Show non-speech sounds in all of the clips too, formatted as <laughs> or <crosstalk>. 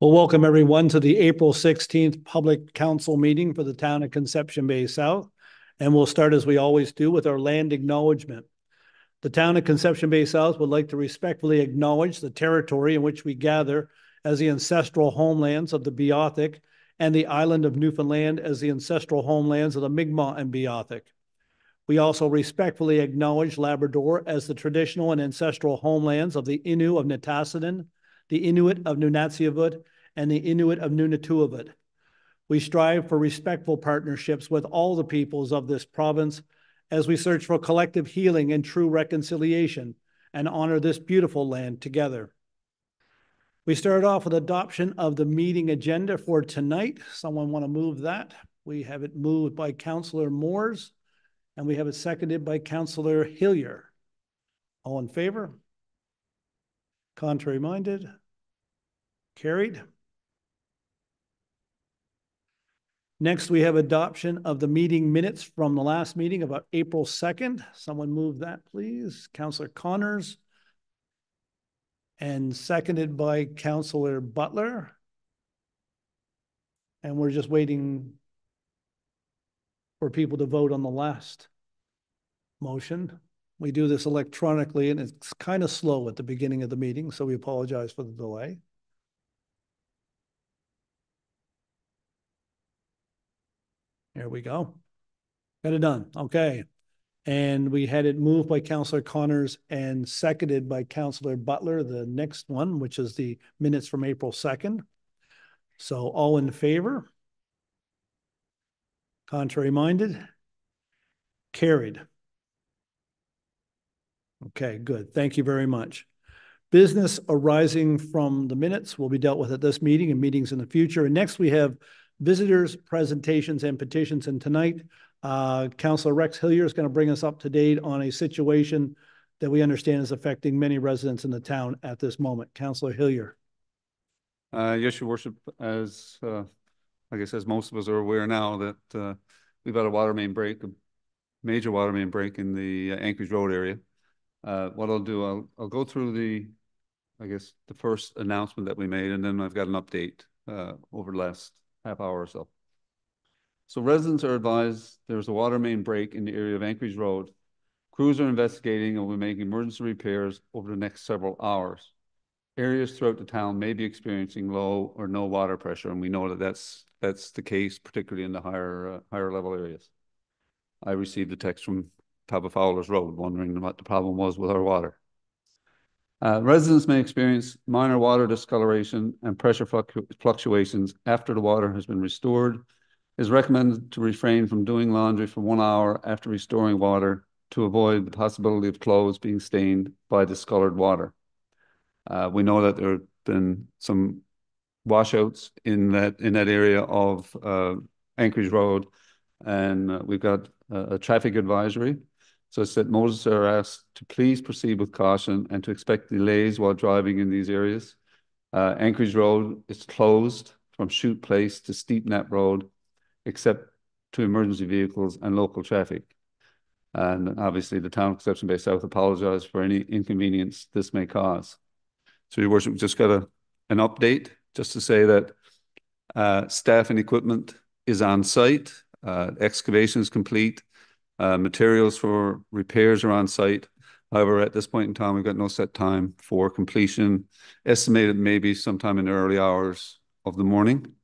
Well, welcome everyone to the April 16th Public Council meeting for the town of Conception Bay South. And we'll start as we always do with our land acknowledgement. The town of Conception Bay South would like to respectfully acknowledge the territory in which we gather as the ancestral homelands of the Beothuk and the island of Newfoundland as the ancestral homelands of the Mi'kmaq and Beothuk. We also respectfully acknowledge Labrador as the traditional and ancestral homelands of the Innu of Nitassinan, the Inuit of Nunatsiavut, and the Inuit of NunatuKavut. We strive for respectful partnerships with all the peoples of this province as we search for collective healing and true reconciliation and honor this beautiful land together. We start off with adoption of the meeting agenda for tonight. Someone want to move that? We have it moved by Councillor Moores, and we have it seconded by Councillor Hillier. All in favor? Contrary minded? Carried. Next, we have adoption of the meeting minutes from the last meeting about April 2nd. Someone move that, please. Councillor Connors. And seconded by Councillor Butler. And we're just waiting for people to vote on the last motion. We do this electronically and it's kind of slow at the beginning of the meeting, so we apologize for the delay. There we go. Got it done. Okay. And we had it moved by Councillor Connors and seconded by Councillor Butler, the next one, which is the minutes from April 2nd. So all in favor? Contrary minded? Carried. Okay, good. Thank you very much. Business arising from the minutes will be dealt with at this meeting and meetings in the future. And next we have visitors, presentations, and petitions. And tonight, uh, Councillor Rex Hillier is going to bring us up to date on a situation that we understand is affecting many residents in the town at this moment. Councillor Hillier. Uh, yes, Your Worship, as uh, I guess as most of us are aware now that uh, we've had a water main break, a major water main break in the uh, Anchorage Road area. Uh, what I'll do, I'll, I'll go through the, I guess, the first announcement that we made, and then I've got an update uh, over the last half hour or so. So residents are advised there's a water main break in the area of Anchorage Road. Crews are investigating and will making emergency repairs over the next several hours. Areas throughout the town may be experiencing low or no water pressure, and we know that that's that's the case, particularly in the higher uh, higher level areas. I received a text from of Fowler's Road wondering what the problem was with our water. Uh, residents may experience minor water discoloration and pressure fluctuations after the water has been restored. It is recommended to refrain from doing laundry for one hour after restoring water to avoid the possibility of clothes being stained by discolored water. Uh, we know that there have been some washouts in that in that area of uh, Anchorage Road, and uh, we've got a, a traffic advisory so it's that motorists are asked to please proceed with caution and to expect delays while driving in these areas. Uh, Anchorage Road is closed from Shute Place to Steep Neck Road, except to emergency vehicles and local traffic. And obviously the town of Conception Bay South apologize for any inconvenience this may cause. So your worship, just got a, an update just to say that uh, staff and equipment is on site, uh, excavation is complete, materials for repairs are on site. However, at this point in time, we've got no set time for completion, estimated maybe sometime in the early hours of the morning.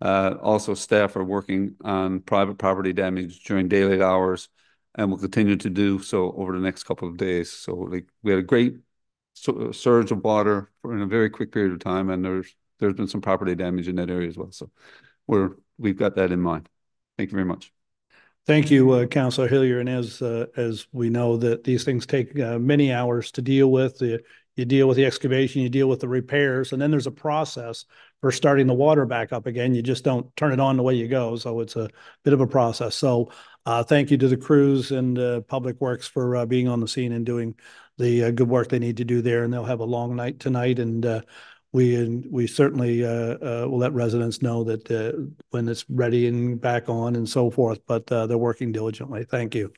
Uh, also, staff are working on private property damage during daylight hours and will continue to do so over the next couple of days. So like, we had a great surge of water in a very quick period of time, and there's there's been some property damage in that area as well. So we're we've got that in mind. Thank you very much. Thank you, uh, Councillor Hillier. And as uh, as we know that these things take uh, many hours to deal with, the, you deal with the excavation, you deal with the repairs, and then there's a process for starting the water back up again. You just don't turn it on the way you go. So it's a bit of a process. So uh, thank you to the crews and uh, Public Works for uh, being on the scene and doing the good work they need to do there. And they'll have a long night tonight. And we we certainly uh, uh, will let residents know that uh, when it's ready and back on and so forth, but they're working diligently. Thank you.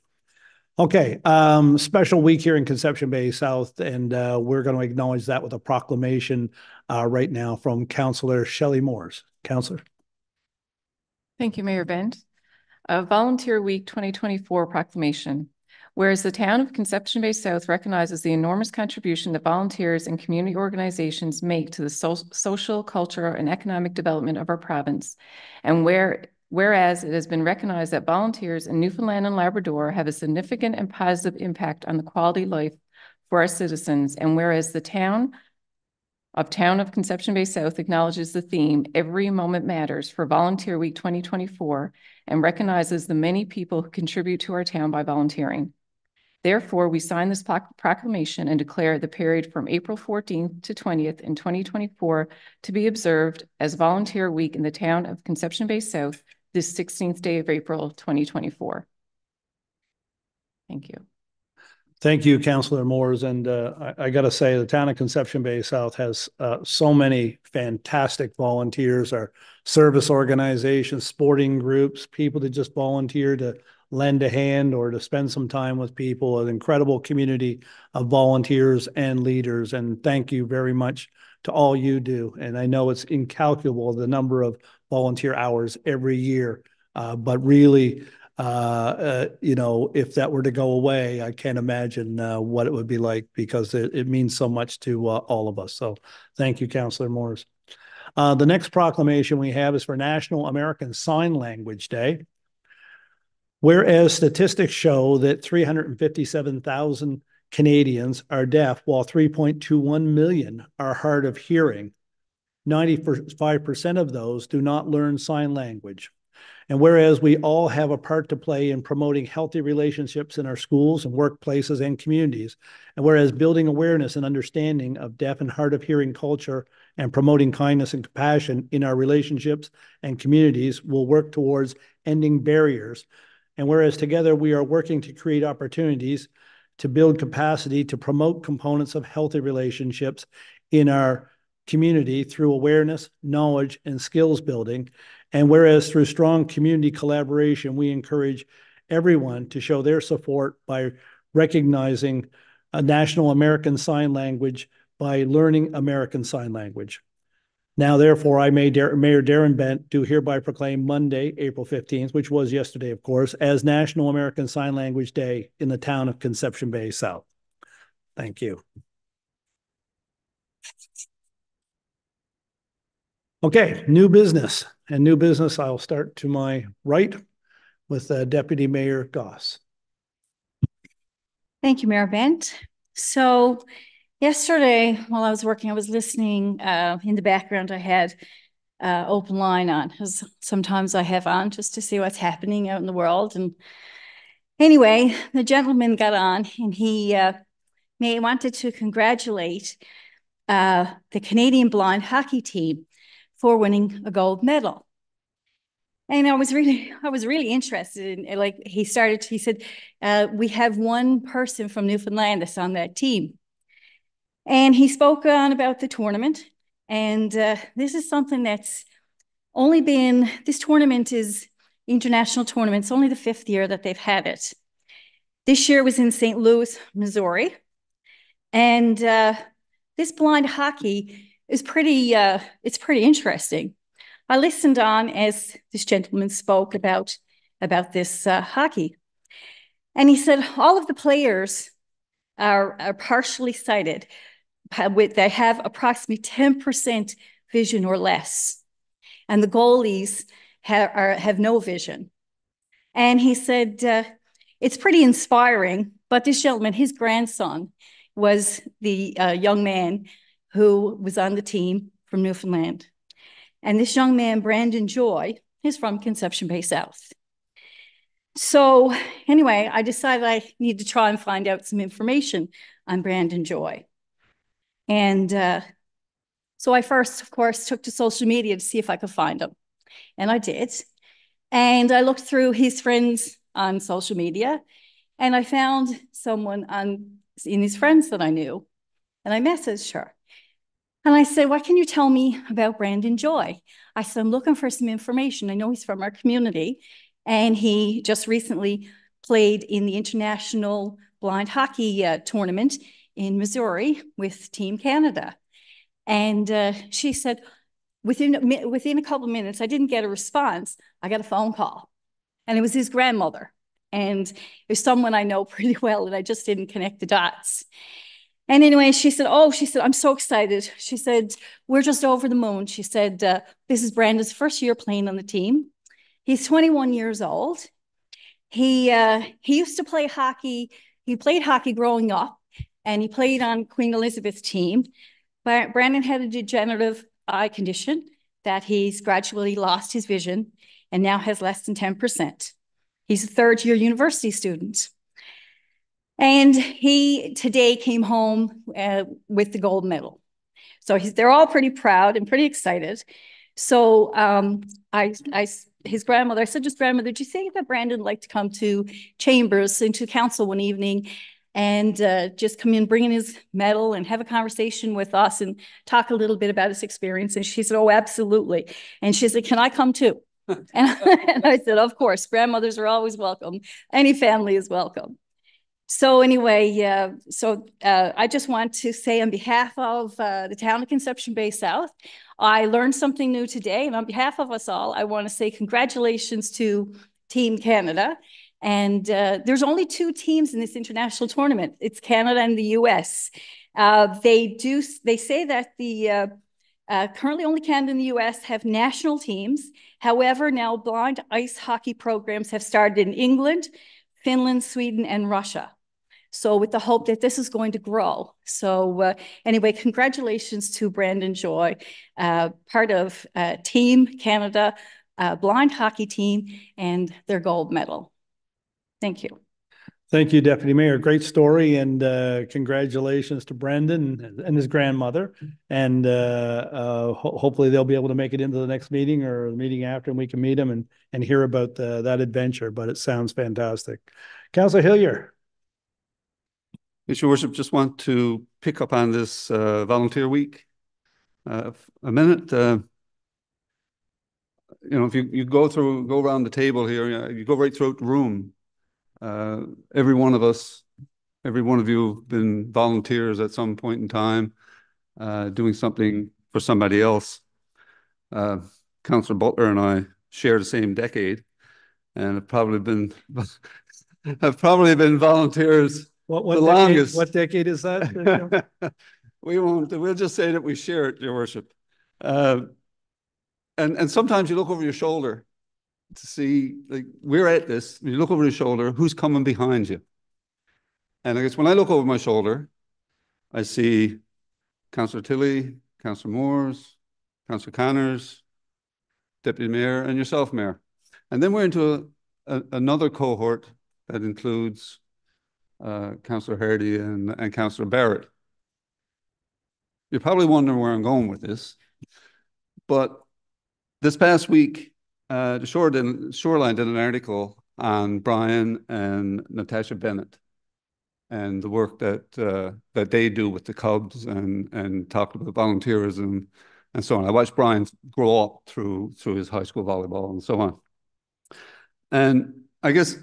Okay, um, special week here in Conception Bay South, and we're going to acknowledge that with a proclamation right now from Councillor Shelley Moores. Councillor. Thank you, Mayor Bent. A Volunteer Week 2024 proclamation. Whereas the town of Conception Bay South recognizes the enormous contribution that volunteers and community organizations make to the so social, cultural, and economic development of our province. And where Whereas it has been recognized that volunteers in Newfoundland and Labrador have a significant and positive impact on the quality of life for our citizens. And whereas the town of Town of Conception Bay South acknowledges the theme, Every Moment Matters for Volunteer Week 2024 and recognizes the many people who contribute to our town by volunteering. Therefore, we sign this proclamation and declare the period from April 14th to 20th in 2024 to be observed as Volunteer Week in the town of Conception Bay South this 16th day of April, 2024. Thank you. Thank you, Councillor Moores. And uh, I, I got to say, the town of Conception Bay South has uh, so many fantastic volunteers, our service organizations, sporting groups, people that just volunteer to lend a hand or to spend some time with people, an incredible community of volunteers and leaders. And thank you very much to all you do. And I know it's incalculable the number of volunteer hours every year. Uh, but really, uh, uh, you know, if that were to go away, I can't imagine uh, what it would be like because it, it means so much to uh, all of us. So thank you, Councillor Moores. Uh, the next proclamation we have is for National American Sign Language Day. Whereas statistics show that 357,000 Canadians are deaf, while 3.21 million are hard of hearing. 95% of those do not learn sign language. And whereas we all have a part to play in promoting healthy relationships in our schools and workplaces and communities, and whereas building awareness and understanding of deaf and hard of hearing culture and promoting kindness and compassion in our relationships and communities will work towards ending barriers. And whereas together we are working to create opportunities to build capacity to promote components of healthy relationships in our community through awareness, knowledge, and skills building. And whereas through strong community collaboration, we encourage everyone to show their support by recognizing a National American Sign Language by learning American Sign Language. Now, therefore, I, may Mayor Darren Bent, do hereby proclaim Monday, April 15th, which was yesterday, of course, as National American Sign Language Day in the town of Conception Bay South. Thank you. Okay, new business. And new business, I'll start to my right with uh, Deputy Mayor Goss. Thank you, Mayor Bent. So yesterday, while I was working, I was listening uh, in the background. I had uh, open line on, because sometimes I have on just to see what's happening out in the world. And anyway, the gentleman got on and he uh, may wanted to congratulate uh, the Canadian blind hockey team for winning a gold medal. And I was really, <laughs> I was really interested in, like, he started, he said, uh, we have one person from Newfoundland that's on that team. And he spoke on about the tournament. And uh, this is something that's only been, this tournament is international tournament. It's only the fifth year that they've had it. This year was in St. Louis, Missouri. And uh, this blind hockey is pretty, uh, it's pretty interesting. I listened on as this gentleman spoke about, about this uh, hockey. And he said all of the players are, are partially sighted. With, they have approximately 10% vision or less. And the goalies have, are, have no vision. And he said, uh, it's pretty inspiring. But this gentleman, his grandson, was the uh, young man who was on the team from Newfoundland. And this young man, Brandon Joy, is from Conception Bay South. So anyway, I decided I need to try and find out some information on Brandon Joy. And uh, so I first, of course, took to social media to see if I could find him. And I did. And I looked through his friends on social media and I found someone on in his friends that I knew. And I messaged her. And I said, What can you tell me about Brandon Joy? I said, I'm looking for some information. I know he's from our community. And he just recently played in the International Blind Hockey uh, Tournament in Missouri with Team Canada. And uh, she said, within, within a couple of minutes, I didn't get a response. I got a phone call. And it was his grandmother. And it was someone I know <laughs> pretty well, and I just didn't connect the dots. And anyway, she said, Oh, she said, I'm so excited. She said, We're just over the moon. She said, uh, This is Brandon's first year playing on the team. He's 21 years old. He, uh, he used to play hockey. He played hockey growing up, and he played on Queen Elizabeth's team. But Brandon had a degenerative eye condition that he's gradually lost his vision and now has less than 10%. He's a third year university student. And he today came home uh, with the gold medal. So he's, they're all pretty proud and pretty excited. So um, I, I, his grandmother, I said, just grandmother, do you think that Brandon would like to come to Chambers into council one evening and uh, just come in, bring in his medal and have a conversation with us and talk a little bit about his experience? And she said, oh, absolutely. And she said, can I come too? <laughs> and, and <laughs> I said, of course, grandmothers are always welcome. Any family is welcome. So anyway, uh, so uh, I just want to say on behalf of uh, the town of Conception Bay South, I learned something new today. And on behalf of us all, I want to say congratulations to Team Canada. And uh, there's only two teams in this international tournament. It's Canada and the US. Uh, they do, they say that the uh, uh, currently, only Canada and the US have national teams. However, now blind ice hockey programs have started in England, Finland, Sweden, and Russia. So with the hope that this is going to grow. So uh, anyway, congratulations to Brandon Joy, uh, part of uh, Team Canada uh, blind hockey team and their gold medal. Thank you. Thank you, Deputy Mayor. Great story and uh, congratulations to Brandon and his grandmother. And uh, uh, ho hopefully they'll be able to make it into the next meeting or the meeting after and we can meet them and, and hear about the, that adventure, but it sounds fantastic. Councillor Hillier. Yes, Your Worship, just want to pick up on this uh, volunteer week uh, a minute. Uh, you know, if you, you go through, go around the table here, you go right throughout the room, uh, every one of us, every one of you have been volunteers at some point in time, uh, doing something for somebody else. Uh, Councillor Butler and I share the same decade and have probably been <laughs> have probably been volunteers What, what The decade- longest. What decade is that? <laughs> we won't, we'll just say that we share it, your worship. Uh, and, and sometimes you look over your shoulder to see, like, we're at this, you look over your shoulder, who's coming behind you? And I guess when I look over my shoulder, I see Councillor Tilley, Councillor Moores, Councillor Connors, Deputy Mayor, and yourself, Mayor. And then we're into a, a, another cohort that includes uh, Councillor Hardy and, and Councillor Barrett. You're probably wondering where I'm going with this. But this past week, uh, the Shore did, Shoreline did an article on Brian and Natasha Bennett and the work that uh, that they do with the Cubs and and talked about volunteerism and so on. I watched Brian grow up through through his high school volleyball and so on. And I guess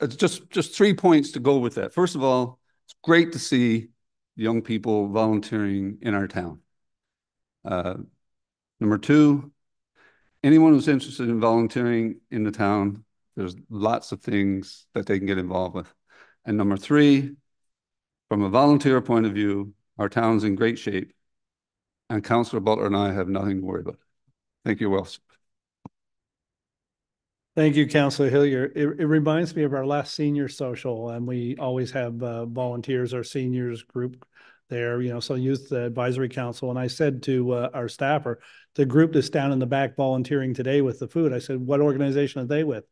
it's just just three points to go with that. First of all, it's great to see young people volunteering in our town. Uh, number two, anyone who's interested in volunteering in the town, there's lots of things that they can get involved with. And number three, from a volunteer point of view, our town's in great shape. And Councillor Butler and I have nothing to worry about. Thank you, Wells. Thank you, Councillor Hillier. It, it reminds me of our last senior social, and we always have uh, volunteers, our seniors group there, you know, so Youth Advisory Council. And I said to uh, our staffer, the group that's down in the back volunteering today with the food, I said, what organization are they with?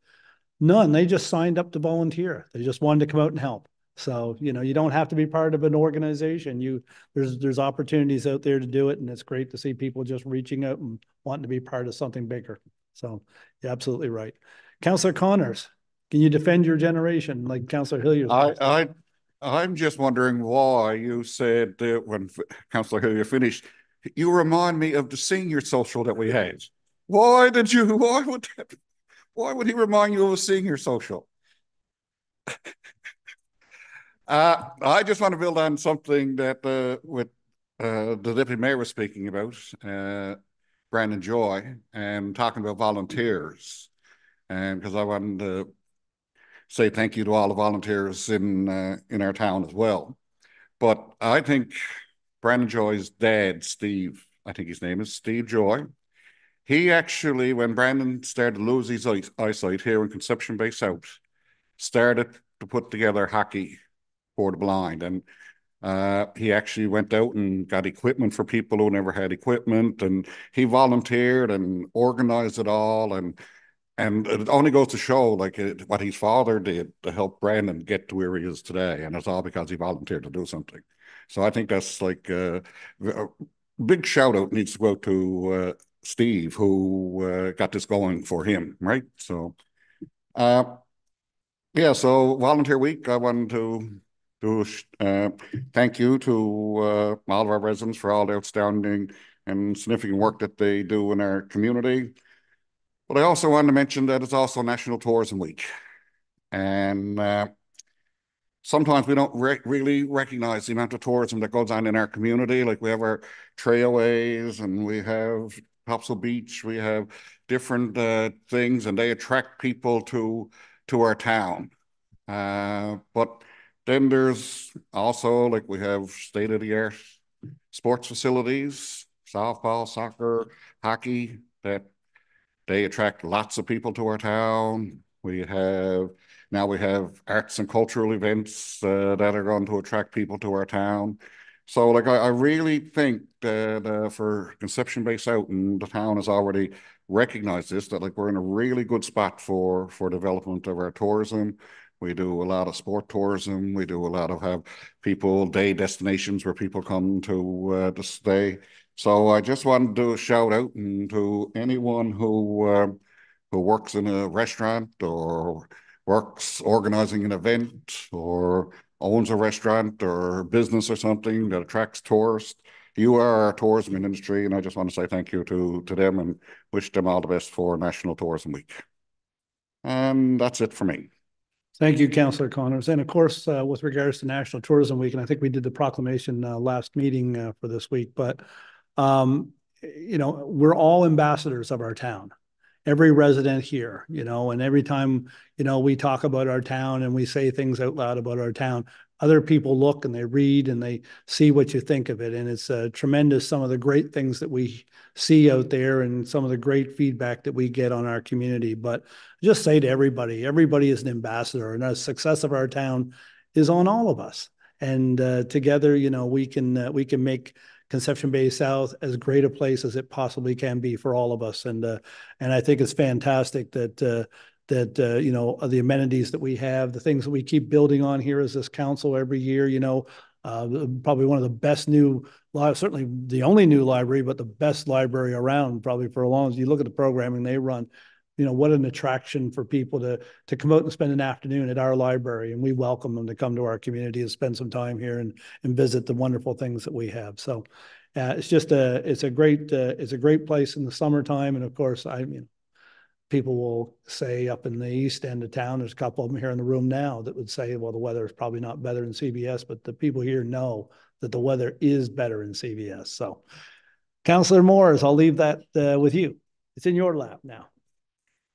None. They just signed up to volunteer. They just wanted to come out and help. So, you know, you don't have to be part of an organization. You there's there's opportunities out there to do it, and it's great to see people just reaching out and wanting to be part of something bigger. So, you're absolutely right. Councillor Connors, can you defend your generation like Councillor Hillier? I, I, I'm just wondering why you said when Councillor Hillier finished, you remind me of the senior social that we had. Why did you, <laughs> why would that, why would he remind you of a senior social? <laughs> Uh, I just want to build on something that, uh, with, uh, the deputy mayor was speaking about, uh, Brandon Joy, and talking about volunteers. And because I wanted to say thank you to all the volunteers in, uh, in our town as well. But I think Brandon Joy's dad, Steve, I think his name is Steve Joy. He actually, when Brandon started to lose his eyesight here in Conception Bay South, started to put together hockey for the blind. And uh, he actually went out and got equipment for people who never had equipment, and he volunteered and organized it all. And and it only goes to show like it, what his father did to help Brandon get to where he is today, and it's all because he volunteered to do something. So I think that's like uh, a big shout out needs to go to uh, Steve who uh, got this going for him, right? So, uh, yeah. So volunteer week, I wanted to to uh, thank you to uh, all of our residents for all the outstanding and significant work that they do in our community. But I also wanted to mention that it's also National Tourism Week. And uh, sometimes we don't re really recognize the amount of tourism that goes on in our community. Like we have our trailways and we have Topsail Beach, we have different uh, things and they attract people to, to our town. Uh, but then there's also like we have state of the art sports facilities, softball, soccer, hockey that they attract lots of people to our town. We have now we have arts and cultural events uh, that are going to attract people to our town. So like I, I really think that uh, for Conception Bay South and the town has already recognized this that like we're in a really good spot for for development of our tourism. We do a lot of sport tourism. We do a lot of have people day destinations where people come to uh, to stay. So I just wanted to shout out to anyone who uh, who works in a restaurant or works organizing an event or owns a restaurant or business or something that attracts tourists. You are our tourism industry, and I just want to say thank you to to them and wish them all the best for National Tourism Week. And that's it for me. Thank you, Councillor Connors. And of course, uh, with regards to National Tourism Week, and I think we did the proclamation uh, last meeting uh, for this week, but um, you know, we're all ambassadors of our town. Every resident here, you know, and every time, you know, we talk about our town and we say things out loud about our town, other people look and they read and they see what you think of it. And it's uh, tremendous, some of the great things that we see out there and some of the great feedback that we get on our community. But just say to everybody, everybody is an ambassador and the success of our town is on all of us. And uh, together, you know, we can uh, we can make Conception Bay South as great a place as it possibly can be for all of us. And uh, and I think it's fantastic that uh, that uh, you know the amenities that we have, the things that we keep building on here as this council every year. You know, uh, probably one of the best new, certainly the only new library, but the best library around probably for a long as you look at the programming they run. You know, what an attraction for people to to come out and spend an afternoon at our library, and we welcome them to come to our community and spend some time here and and visit the wonderful things that we have. So. Uh, it's just a it's a great uh, it's a great place in the summertime, and of course, I mean, people will say up in the east end of town, there's a couple of them here in the room now that would say, well, the weather is probably not better in CBS, but the people here know that the weather is better in CBS. So, Councillor Moores, I'll leave that uh, with you. It's in your lap now.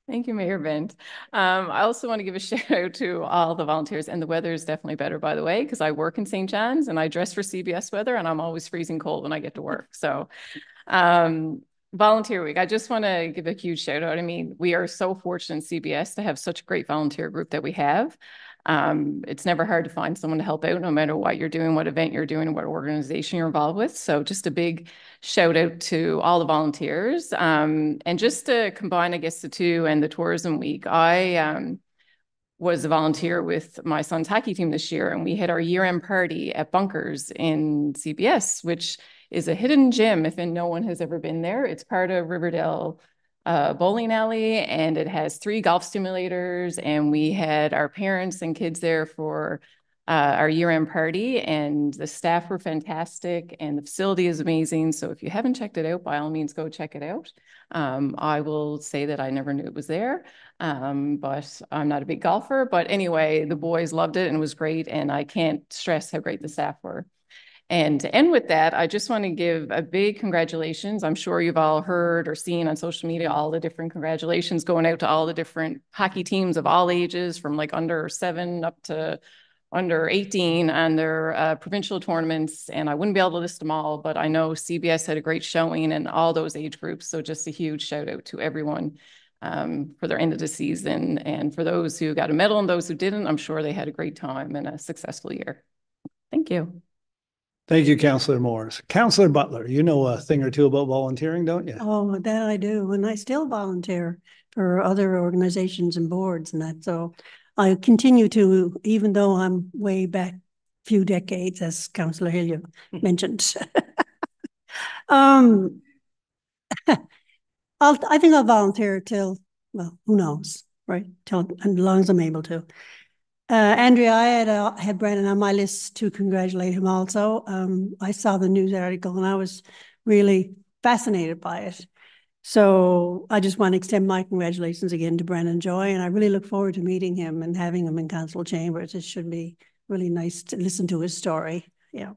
Thank you, Mayor Bent. Um, I also want to give a <laughs> shout out to all the volunteers and the weather is definitely better, by the way, because I work in St. John's and I dress for CBS weather and I'm always freezing cold when I get to work. So um, volunteer week. I just want to give a huge shout out. I mean, we are so fortunate in CBS to have such a great volunteer group that we have. Um, it's never hard to find someone to help out, no matter what you're doing, what event you're doing, what organization you're involved with. So just a big shout out to all the volunteers. Um, and just to combine, I guess, the two and the tourism week, I um, was a volunteer with my son's hockey team this year, and we had our year-end party at Bunkers in CBS, which is a hidden gem if no one has ever been there. It's part of Riverdale uh, bowling alley and it has three golf simulators and we had our parents and kids there for uh, our year-end party and the staff were fantastic and the facility is amazing. So if you haven't checked it out, by all means, go check it out. Um, I will say that I never knew it was there, um, but I'm not a big golfer. But anyway, the boys loved it and it was great. And I can't stress how great the staff were. And to end with that, I just want to give a big congratulations. I'm sure you've all heard or seen on social media all the different congratulations going out to all the different hockey teams of all ages, from like under seven up to under 18 and their uh, provincial tournaments. And I wouldn't be able to list them all, but I know CBS had a great showing in all those age groups. So just a huge shout out to everyone um, for their end of the season. And for those who got a medal and those who didn't, I'm sure they had a great time and a successful year. Thank you. Thank you, Councillor Moores. Councillor Butler, you know a thing or two about volunteering, don't you? Oh, that I do, and I still volunteer for other organizations and boards and that, so I continue to, even though I'm way back few decades, as Councillor Hillier mentioned. <laughs> Um, <laughs> I'll, I think I'll volunteer till, well, who knows, right? Till, as long as I'm able to. Uh, Andrea, I had, uh, Brennan on my list to congratulate him also. Um, I saw the news article and I was really fascinated by it. So I just want to extend my congratulations again to Brandon Joy, and I really look forward to meeting him and having him in council chambers. It should be really nice to listen to his story. Yeah.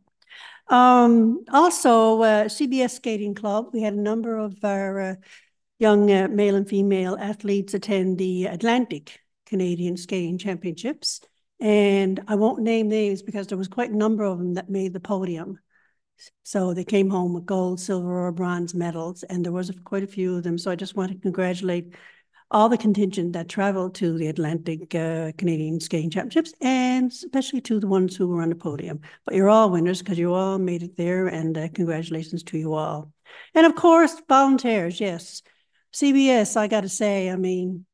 Um, also, uh, CBS Skating Club, we had a number of our uh, young uh, male and female athletes attend the Atlantic Canadian Skating Championships. And I won't name names because there was quite a number of them that made the podium. So they came home with gold, silver, or bronze medals, and there was quite a few of them. So I just want to congratulate all the contingent that traveled to the Atlantic uh, Canadian Skating Championships, and especially to the ones who were on the podium. But you're all winners because you all made it there, and uh, congratulations to you all. And of course, volunteers, yes. CBS, I got to say, I mean,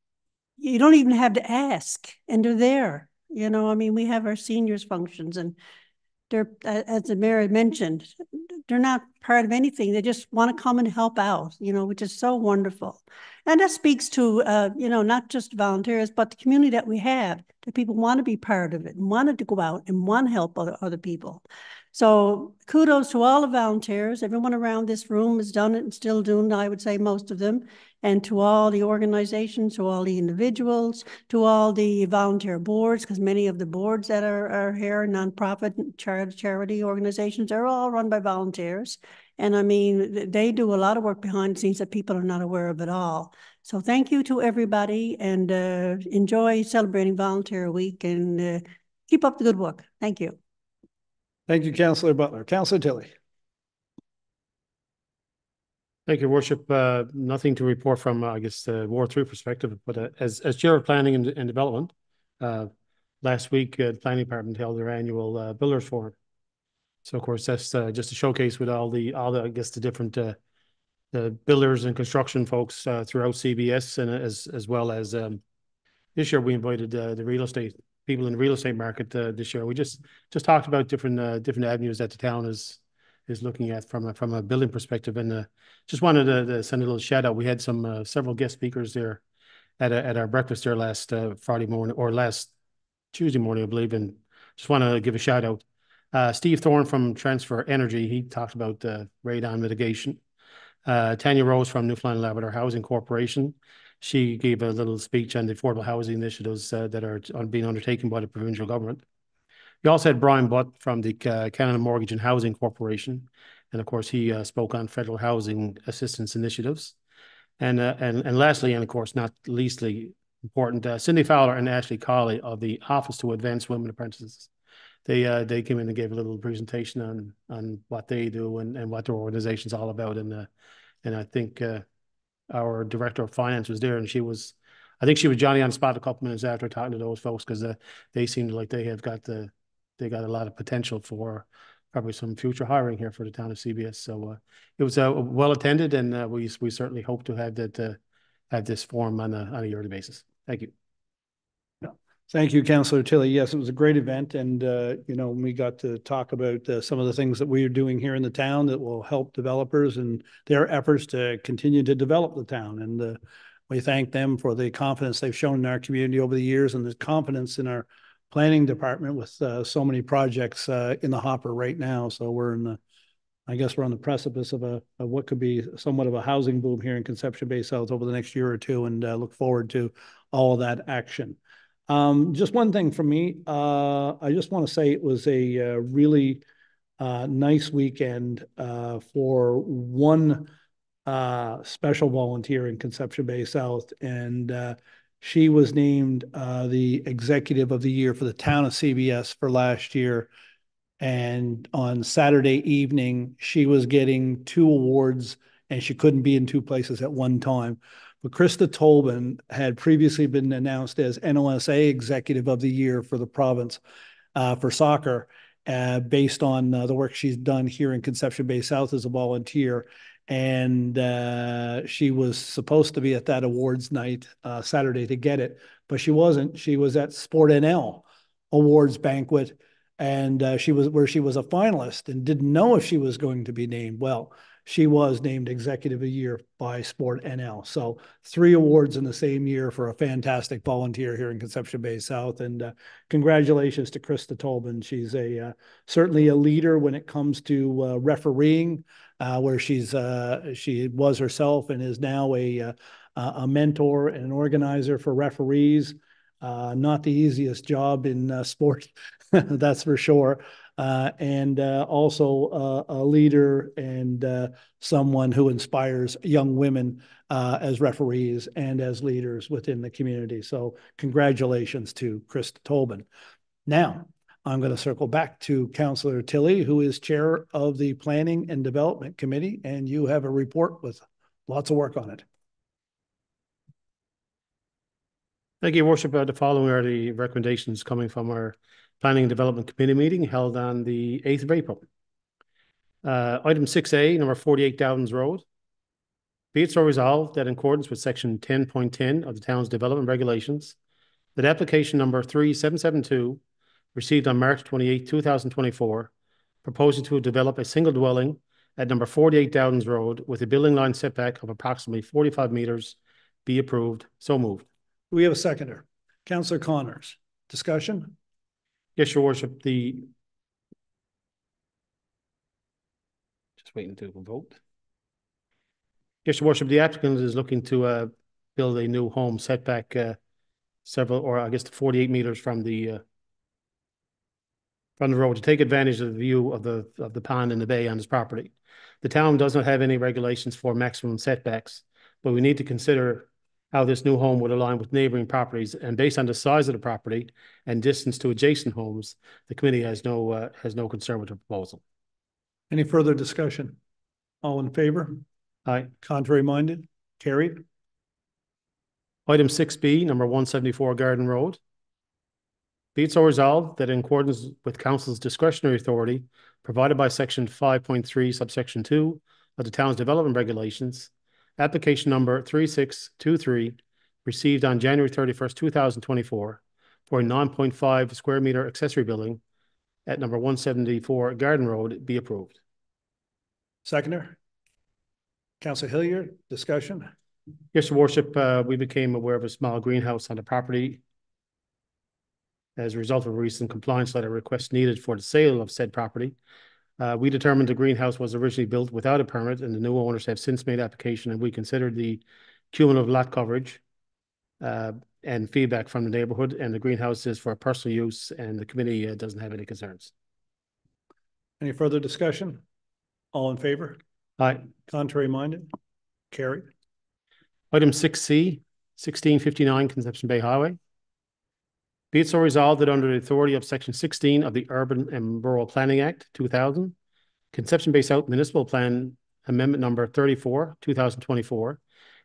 you don't even have to ask, and they're there. You know, I mean, we have our seniors functions, and they're, as the mayor mentioned, they're not part of anything. They just want to come and help out, you know, which is so wonderful. And that speaks to, uh, you know, not just volunteers, but the community that we have, that people want to be part of it and wanted to go out and want to help other, other people. So kudos to all the volunteers. Everyone around this room has done it and still doing, I would say most of them. And to all the organizations, to all the individuals, to all the volunteer boards, because many of the boards that are, are here, nonprofit charity, charity organizations, are all run by volunteers. And I mean, they do a lot of work behind the scenes that people are not aware of at all. So thank you to everybody and uh, enjoy celebrating Volunteer Week and uh, keep up the good work. Thank you. Thank you, Councillor Butler. Councillor Tilley. Thank you, Worship. Uh, nothing to report from, uh, I guess, the Ward Three perspective, but uh, as as Chair of Planning and, and Development, uh, last week uh, the Planning Department held their annual uh, Builders Forum. So of course that's just a showcase with all the all the I guess the different the builders and construction folks throughout CBS and as as well as um, this year we invited the real estate people in the real estate market uh, this year. We just just talked about different uh, different avenues that the town is is looking at from a from a building perspective, and uh, just wanted to, to, send a little shout out. We had some uh, several guest speakers there at a, at our breakfast there last uh, Friday morning or last Tuesday morning, I believe, and just want to give a shout out. Uh, Steve Thorne from Transfer Energy, he talked about radon mitigation. Tanya Rose from Newfoundland Labrador Housing Corporation, she gave a little speech on the affordable housing initiatives uh, that are being undertaken by the provincial government. We also had Brian Butt from the uh, Canada Mortgage and Housing Corporation. And of course, he uh, spoke on federal housing assistance initiatives. And, uh, and, and lastly, and of course, not leastly important, uh, Cindy Fowler and Ashley Colley of the Office to Advance Women Apprentices. They, they came in and gave a little presentation on, on what they do and, and what their organization's all about. And, and I think our director of finance was there and she was, I think she was Johnny on spot a couple minutes after talking to those folks because uh, they seemed like they have got the, they got a lot of potential for probably some future hiring here for the town of CBS. So uh, it was uh, well attended and uh, we, we certainly hope to have that, uh, have this forum on a, on a yearly basis. Thank you. Thank you, Councillor Tilley. Yes, it was a great event and, uh, you know, we got to talk about uh, some of the things that we are doing here in the town that will help developers and their efforts to continue to develop the town. And uh, we thank them for the confidence they've shown in our community over the years and the confidence in our planning department with uh, so many projects uh, in the hopper right now. So we're in the, I guess we're on the precipice of a, of what could be somewhat of a housing boom here in Conception Bay South over the next year or two and uh, look forward to all of that action. Um, just one thing from me, uh, I just want to say it was a uh, really uh, nice weekend uh, for one uh, special volunteer in Conception Bay South, and uh, she was named the Executive of the Year for the town of CBS for last year. And on Saturday evening, she was getting two awards, and she couldn't be in two places at one time. But Krista Tolman had previously been announced as NOSA Executive of the Year for the province uh, for soccer, uh, based on uh, the work she's done here in Conception Bay South as a volunteer. And uh, she was supposed to be at that awards night uh, Saturday to get it, but she wasn't. She was at Sport NL awards banquet, and uh, she was where she was a finalist and didn't know if she was going to be named. Well, she was named Executive of the Year by Sport NL. So three awards in the same year for a fantastic volunteer here in Conception Bay South. And uh, congratulations to Krista Tolman. She's a uh, certainly a leader when it comes to uh, refereeing, uh, where she's uh, she was herself and is now a uh, a mentor and an organizer for referees. not the easiest job in sport, <laughs> that's for sure and uh, also uh, a leader and uh, someone who inspires young women uh, as referees and as leaders within the community. So congratulations to Chris Tolman. Now, I'm going to circle back to Councillor Tilley, who is chair of the Planning and Development Committee, and you have a report with lots of work on it. Thank you, Worship. Uh, the following are the recommendations coming from our Planning and Development Committee meeting held on the 8th of April. Uh, item 6A, number 48 Dowdens Road. Be it so resolved that in accordance with section 10.10 of the town's development regulations, that application number 3772 received on March 28, 2024, proposing to develop a single dwelling at number 48 Dowdens Road with a building line setback of approximately 45 meters be approved. So moved. We have a seconder. Councillor Connors. Discussion? Yes, your worship, the. Just waiting to vote. Yes, your worship, the applicant is looking to uh build a new home setback uh several, or I guess forty-eight meters from the uh from the road to take advantage of the view of the of the pond and the bay on his property. The town does not have any regulations for maximum setbacks, but we need to consider how this new home would align with neighboring properties. And based on the size of the property and distance to adjacent homes, the committee has no, uh, has no concern with the proposal. Any further discussion? All in favor? Aye. Contrary minded? Carried. Item six B, number one seventy-four Garden Road. Be it so resolved that in accordance with council's discretionary authority provided by section five point three subsection two of the town's development regulations, application number 3623 received on January 31st, 2024 for a 9.5 square meter accessory building at number 174 Garden Road be approved. Seconder? Councillor Hillier, discussion? Yes, Your Worship, uh, we became aware of a small greenhouse on the property as a result of a recent compliance letter request needed for the sale of said property. Uh, we determined the greenhouse was originally built without a permit and the new owners have since made application and we considered the cumulative lot coverage uh, and feedback from the neighborhood and the greenhouse is for personal use and the committee uh, doesn't have any concerns. Any further discussion? All in favor? Aye. Contrary minded? Carried. Item six C, sixteen fifty-nine Conception Bay Highway. Be it so resolved that under the authority of section sixteen of the Urban and Rural Planning Act, two thousand, Conception Bay South Municipal Plan Amendment Number thirty-four, two thousand twenty-four,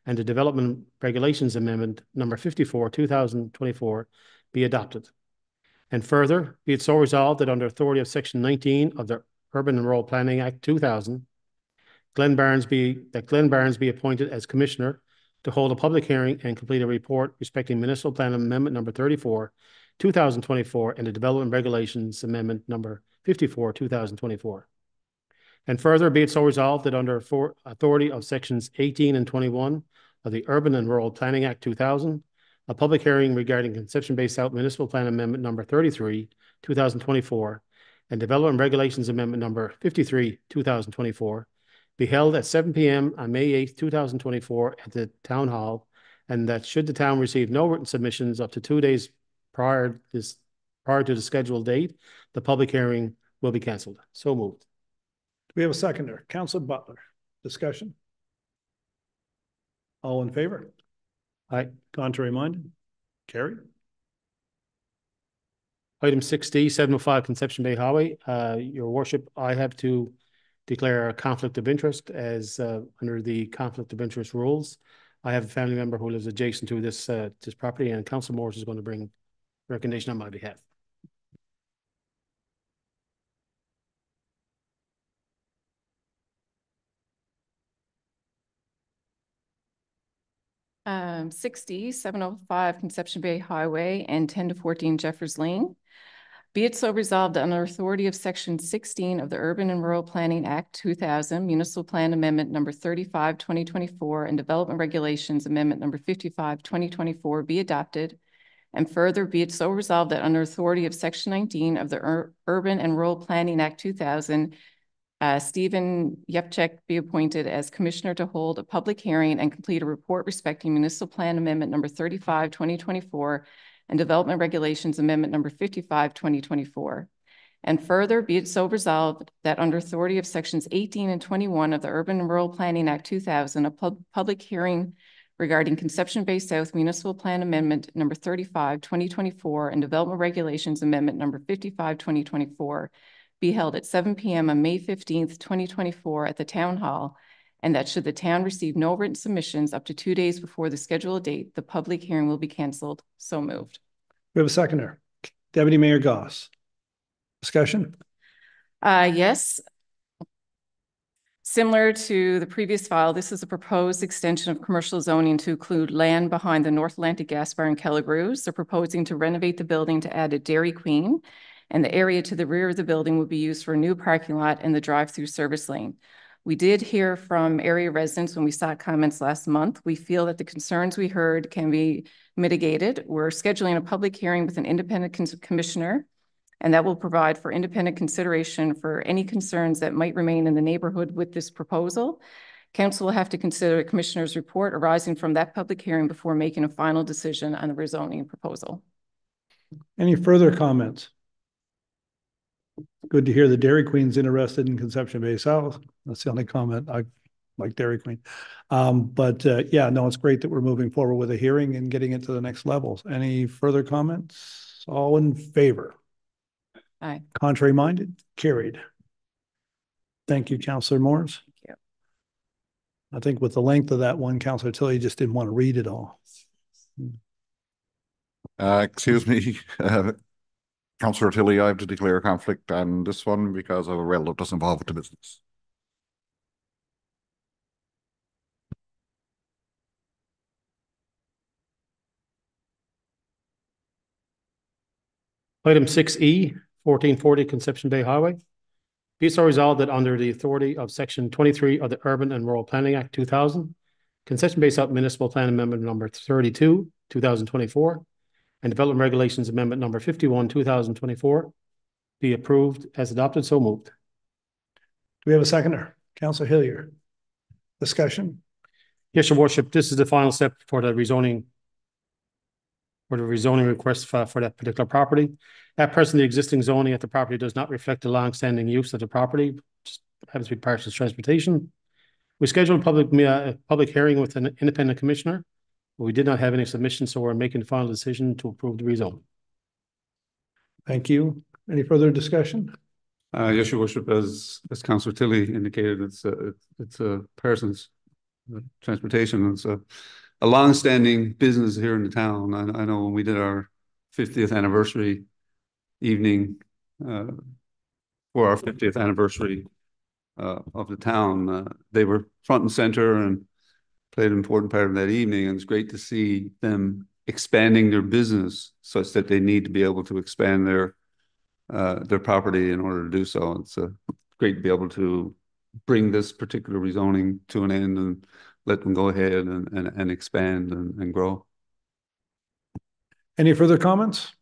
and the Development Regulations Amendment Number fifty-four, two thousand twenty-four be adopted. And further, be it so resolved that under authority of section nineteen of the Urban and Rural Planning Act, two thousand, Glenn Barnes be, that Glenn Barnes be appointed as Commissioner to hold a public hearing and complete a report respecting municipal plan amendment number thirty-four, two thousand twenty-four, and the development regulations amendment number fifty-four, two thousand twenty-four. And further, be it so resolved that under authority of sections eighteen and twenty-one of the Urban and Rural Planning Act two thousand, a public hearing regarding Conception Bay South Municipal Plan Amendment Number thirty-three, two thousand twenty-four, and Development Regulations Amendment Number fifty-three, two thousand twenty-four, be held at seven P M on May eighth, two thousand twenty-four at the Town Hall, and that should the town receive no written submissions up to two days prior this, prior to the scheduled date, the public hearing will be cancelled. So moved. Do we have a seconder? Council Butler, discussion? All in favor? Aye. Contrary minded? Carried. Item six D, seven oh five Conception Bay Highway. Uh, your worship, I have to declare a conflict of interest as, uh, under the conflict of interest rules. I have a family member who lives adjacent to this, uh, this property and Council Morris is going to bring recognition on my behalf. Um, sixty, seven oh five Conception Bay Highway and ten to fourteen Jeffers Lane. Be it so resolved that under authority of section sixteen of the Urban and Rural Planning Act two thousand, Municipal Plan Amendment number 35, 2024, and Development Regulations Amendment number 55, 2024, be adopted. And further, be it so resolved that under authority of section nineteen of the Ur- Urban and Rural Planning Act two thousand, uh, Stephen Yepchek be appointed as Commissioner to hold a public hearing and complete a report respecting Municipal Plan Amendment number 35, 2024, and Development Regulations Amendment number 55, 2024. And further, be it so resolved that under authority of sections eighteen and twenty-one of the Urban and Rural Planning Act two thousand, a pub- public hearing regarding Conception Bay South Municipal Plan Amendment number 35, 2024, and Development Regulations Amendment number 55, 2024, be held at seven P M on May fifteenth, twenty twenty-four at the Town Hall. And that should the town receive no written submissions up to two days before the scheduled date, the public hearing will be canceled. So moved. We have a seconder. Deputy Mayor Goss. Discussion? Uh, yes. Similar to the previous file, this is a proposed extension of commercial zoning to include land behind the North Atlantic Gas Bar in Kelligrews. They're proposing to renovate the building to add a Dairy Queen. And the area to the rear of the building will be used for a new parking lot and the drive-through service lane. We did hear from area residents when we sought comments last month. We feel that the concerns we heard can be mitigated. We're scheduling a public hearing with an independent commissioner, and that will provide for independent consideration for any concerns that might remain in the neighborhood with this proposal. Council will have to consider the commissioner's report arising from that public hearing before making a final decision on the rezoning proposal. Any further comments? Good to hear the Dairy Queen's interested in Conception Bay South. That's the only comment. I like Dairy Queen. Um, but, uh, yeah, no, it's great that we're moving forward with a hearing and getting it to the next levels. Any further comments? All in favor? Aye. Contrary minded? Carried. Thank you, Counselor Morris. Thank you. I think with the length of that one, Counselor Tilley just didn't want to read it all. Uh, excuse me, uh, Councillor Tilley, I have to declare a conflict on this one because of a relative that's involved with the business. Item six E, fourteen forty Conception Bay Highway. Be it so resolved that under the authority of section twenty-three of the Urban and Rural Planning Act two thousand, Conception Bay South Municipal Plan Amendment number thirty-two, two thousand twenty-four, and Development Regulations Amendment number fifty-one, two thousand twenty-four be approved as adopted, so moved. Do we have a seconder? Counselor Hillier. Discussion? Yes, your worship, this is the final step for the rezoning for the rezoning request for, for that particular property. At present, the existing zoning at the property does not reflect the long-standing use of the property, just happens to be Parsons Transportation. We scheduled a public, uh, public hearing with an independent commissioner. but We did not have any submissions, so we're making the final decision to approve the rezone. Thank you. Any further discussion? Uh, yes, your worship, as, as Councillor Tilley indicated, it's a, it's- it's a Parsons' uh, transportation. It's a, a long-standing business here in the town. I, I know when we did our fiftieth anniversary evening, uh, for our fiftieth anniversary, uh, of the town, uh, they were front and center and played an important part of that evening. And it's great to see them expanding their business such that they need to be able to expand their uh, their property in order to do so. It's uh, great to be able to bring this particular rezoning to an end and let them go ahead and, and, and expand and, and grow. Any further comments?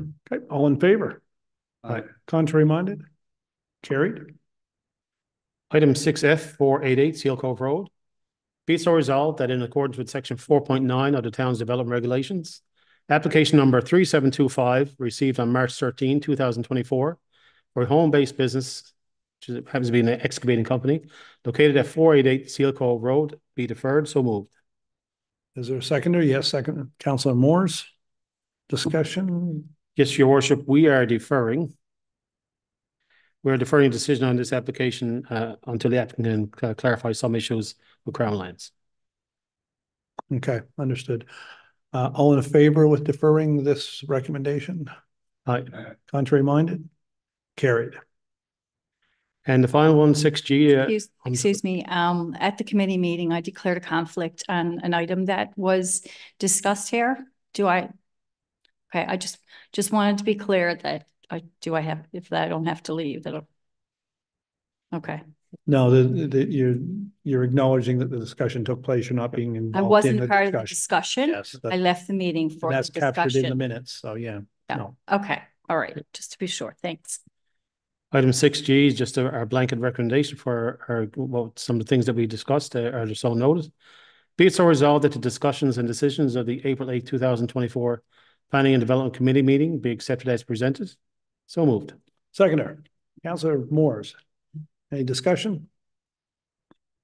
Okay, all in favor? Aye. Contrary minded? Carried. Item six F four eight eight Seal Cove Road. Be so resolved that in accordance with section four point nine of the town's development regulations, application number three seven two five received on March 13, thousand twenty-four for a home-based business, which happens to be an excavating company, located at four eight eight Seal Cove Road, be deferred, so moved. Is there a seconder? Yes, second. Councillor Moores? Discussion? Yes, your worship, we are deferring. We're deferring a decision on this application uh until the applicant can clarify some issues with Crown Lands. Okay, understood. Uh, all in favor with deferring this recommendation? Aye. Contrary minded? Carried. And the final one, six G, uh, Excuse, excuse me, um, at the committee meeting, I declared a conflict on an item that was discussed here. Do I? Okay, I just, just wanted to be clear that I, do I have, if I don't have to leave, that'll. Okay, No, the, the, you're, you're acknowledging that the discussion took place. You're not being I involved in wasn't the part of the discussion. discussion. Yes, I left the meeting for and the that's captured in the minutes. So yeah, Yeah. no. Okay, all right, just to be sure, thanks. Item six G is just our our blanket recommendation for our, well, some of the things that we discussed uh, are so noted. Be it so resolved that the discussions and decisions of the April eighth, two thousand twenty-four Planning and Development Committee meeting be accepted as presented. So moved. Seconder, Councillor Moores. Any discussion?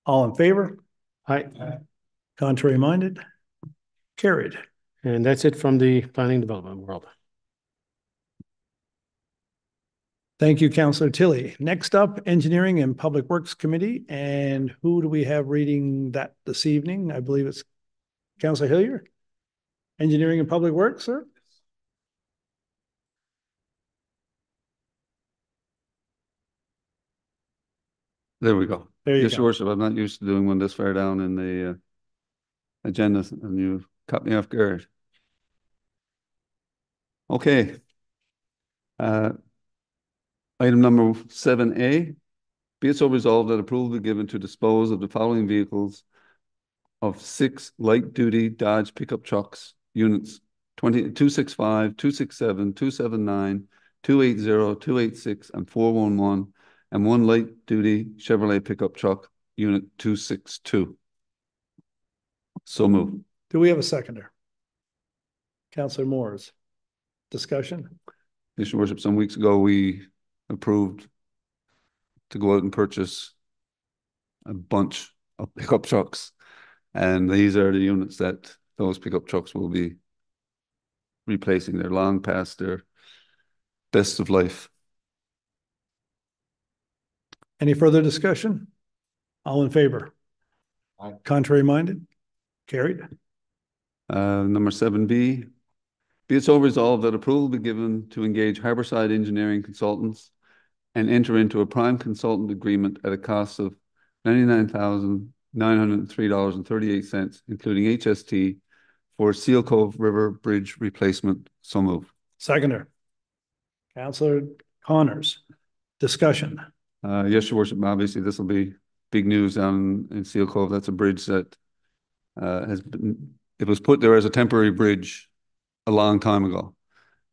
All in favor? Aye. Contrary minded? Carried. And that's it from the planning and development world. Thank you, Councillor Tilley. Next up, Engineering and Public Works Committee. And who do we have reading that this evening? I believe it's Councillor Hillier. Engineering and Public Works, sir? There we go. There you Yes, your worship, I'm not used to doing one this far down in the uh agenda and you cut me off guard. Okay. Uh, item number seven A. Be it so resolved that approval be given to dispose of the following vehicles of six light-duty Dodge pickup trucks, units 20 265, 267, 279, 280, 286, and four one one, and one light-duty Chevrolet pickup truck, unit two six two. So move. Do we have a seconder? Councillor Moores. Discussion? Your worship, some weeks ago, we approved to go out and purchase a bunch of pickup trucks. And these are the units that those pickup trucks will be replacing. They're long past their best of life. Any further discussion? All in favor? Aye. Contrary minded? Carried. Uh, number seven B, be it so resolved that approval be given to engage Harborside Engineering Consultants and enter into a prime consultant agreement at a cost of ninety-nine thousand nine hundred and three dollars and thirty-eight cents, including HST for Seal Cove River Bridge replacement. So move. Seconder. Councillor Connors. Discussion? Uh, yes, your worship, obviously this will be big news down in Seal Cove. That's a bridge that uh, has been, it was put there as a temporary bridge a long time ago.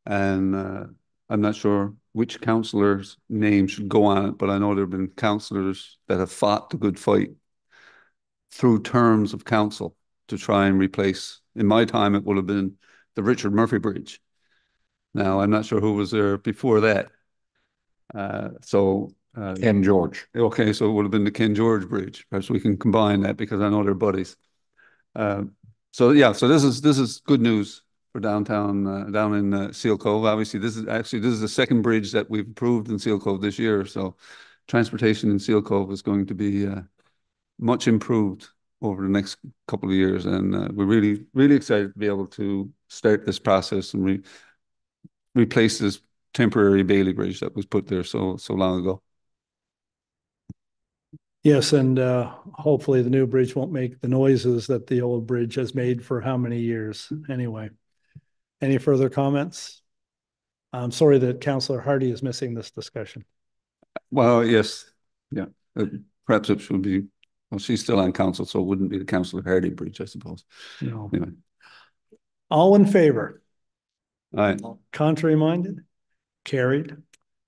And uh, I'm not sure which councillor's name should go on it, but I know there have been councillors that have fought the good fight through terms of council to try and replace. In my time, it would have been the Richard Murphy Bridge. Now, I'm not sure who was there before that. Uh, so uh, Ken George. Okay, so it would have been the Ken George Bridge. Perhaps we can combine that because I know they're buddies. Uh, so yeah, so this is this is good news for downtown uh, down in uh, Seal Cove. Obviously, this is actually this is the second bridge that we've approved in Seal Cove this year. So transportation in Seal Cove is going to be uh, much improved over the next couple of years, and uh, we're really really excited to be able to start this process and re replace this temporary Bailey Bridge that was put there so so long ago. Yes, and uh, hopefully the new bridge won't make the noises that the old bridge has made for how many years anyway. Any further comments? I'm sorry that Councillor Hardy is missing this discussion. Well, yes, yeah, uh, perhaps it should be, well, she's still on council, so it wouldn't be the Councillor Hardy Bridge, I suppose. No. Anyway, All in favor? Aye. Contrary minded? Carried.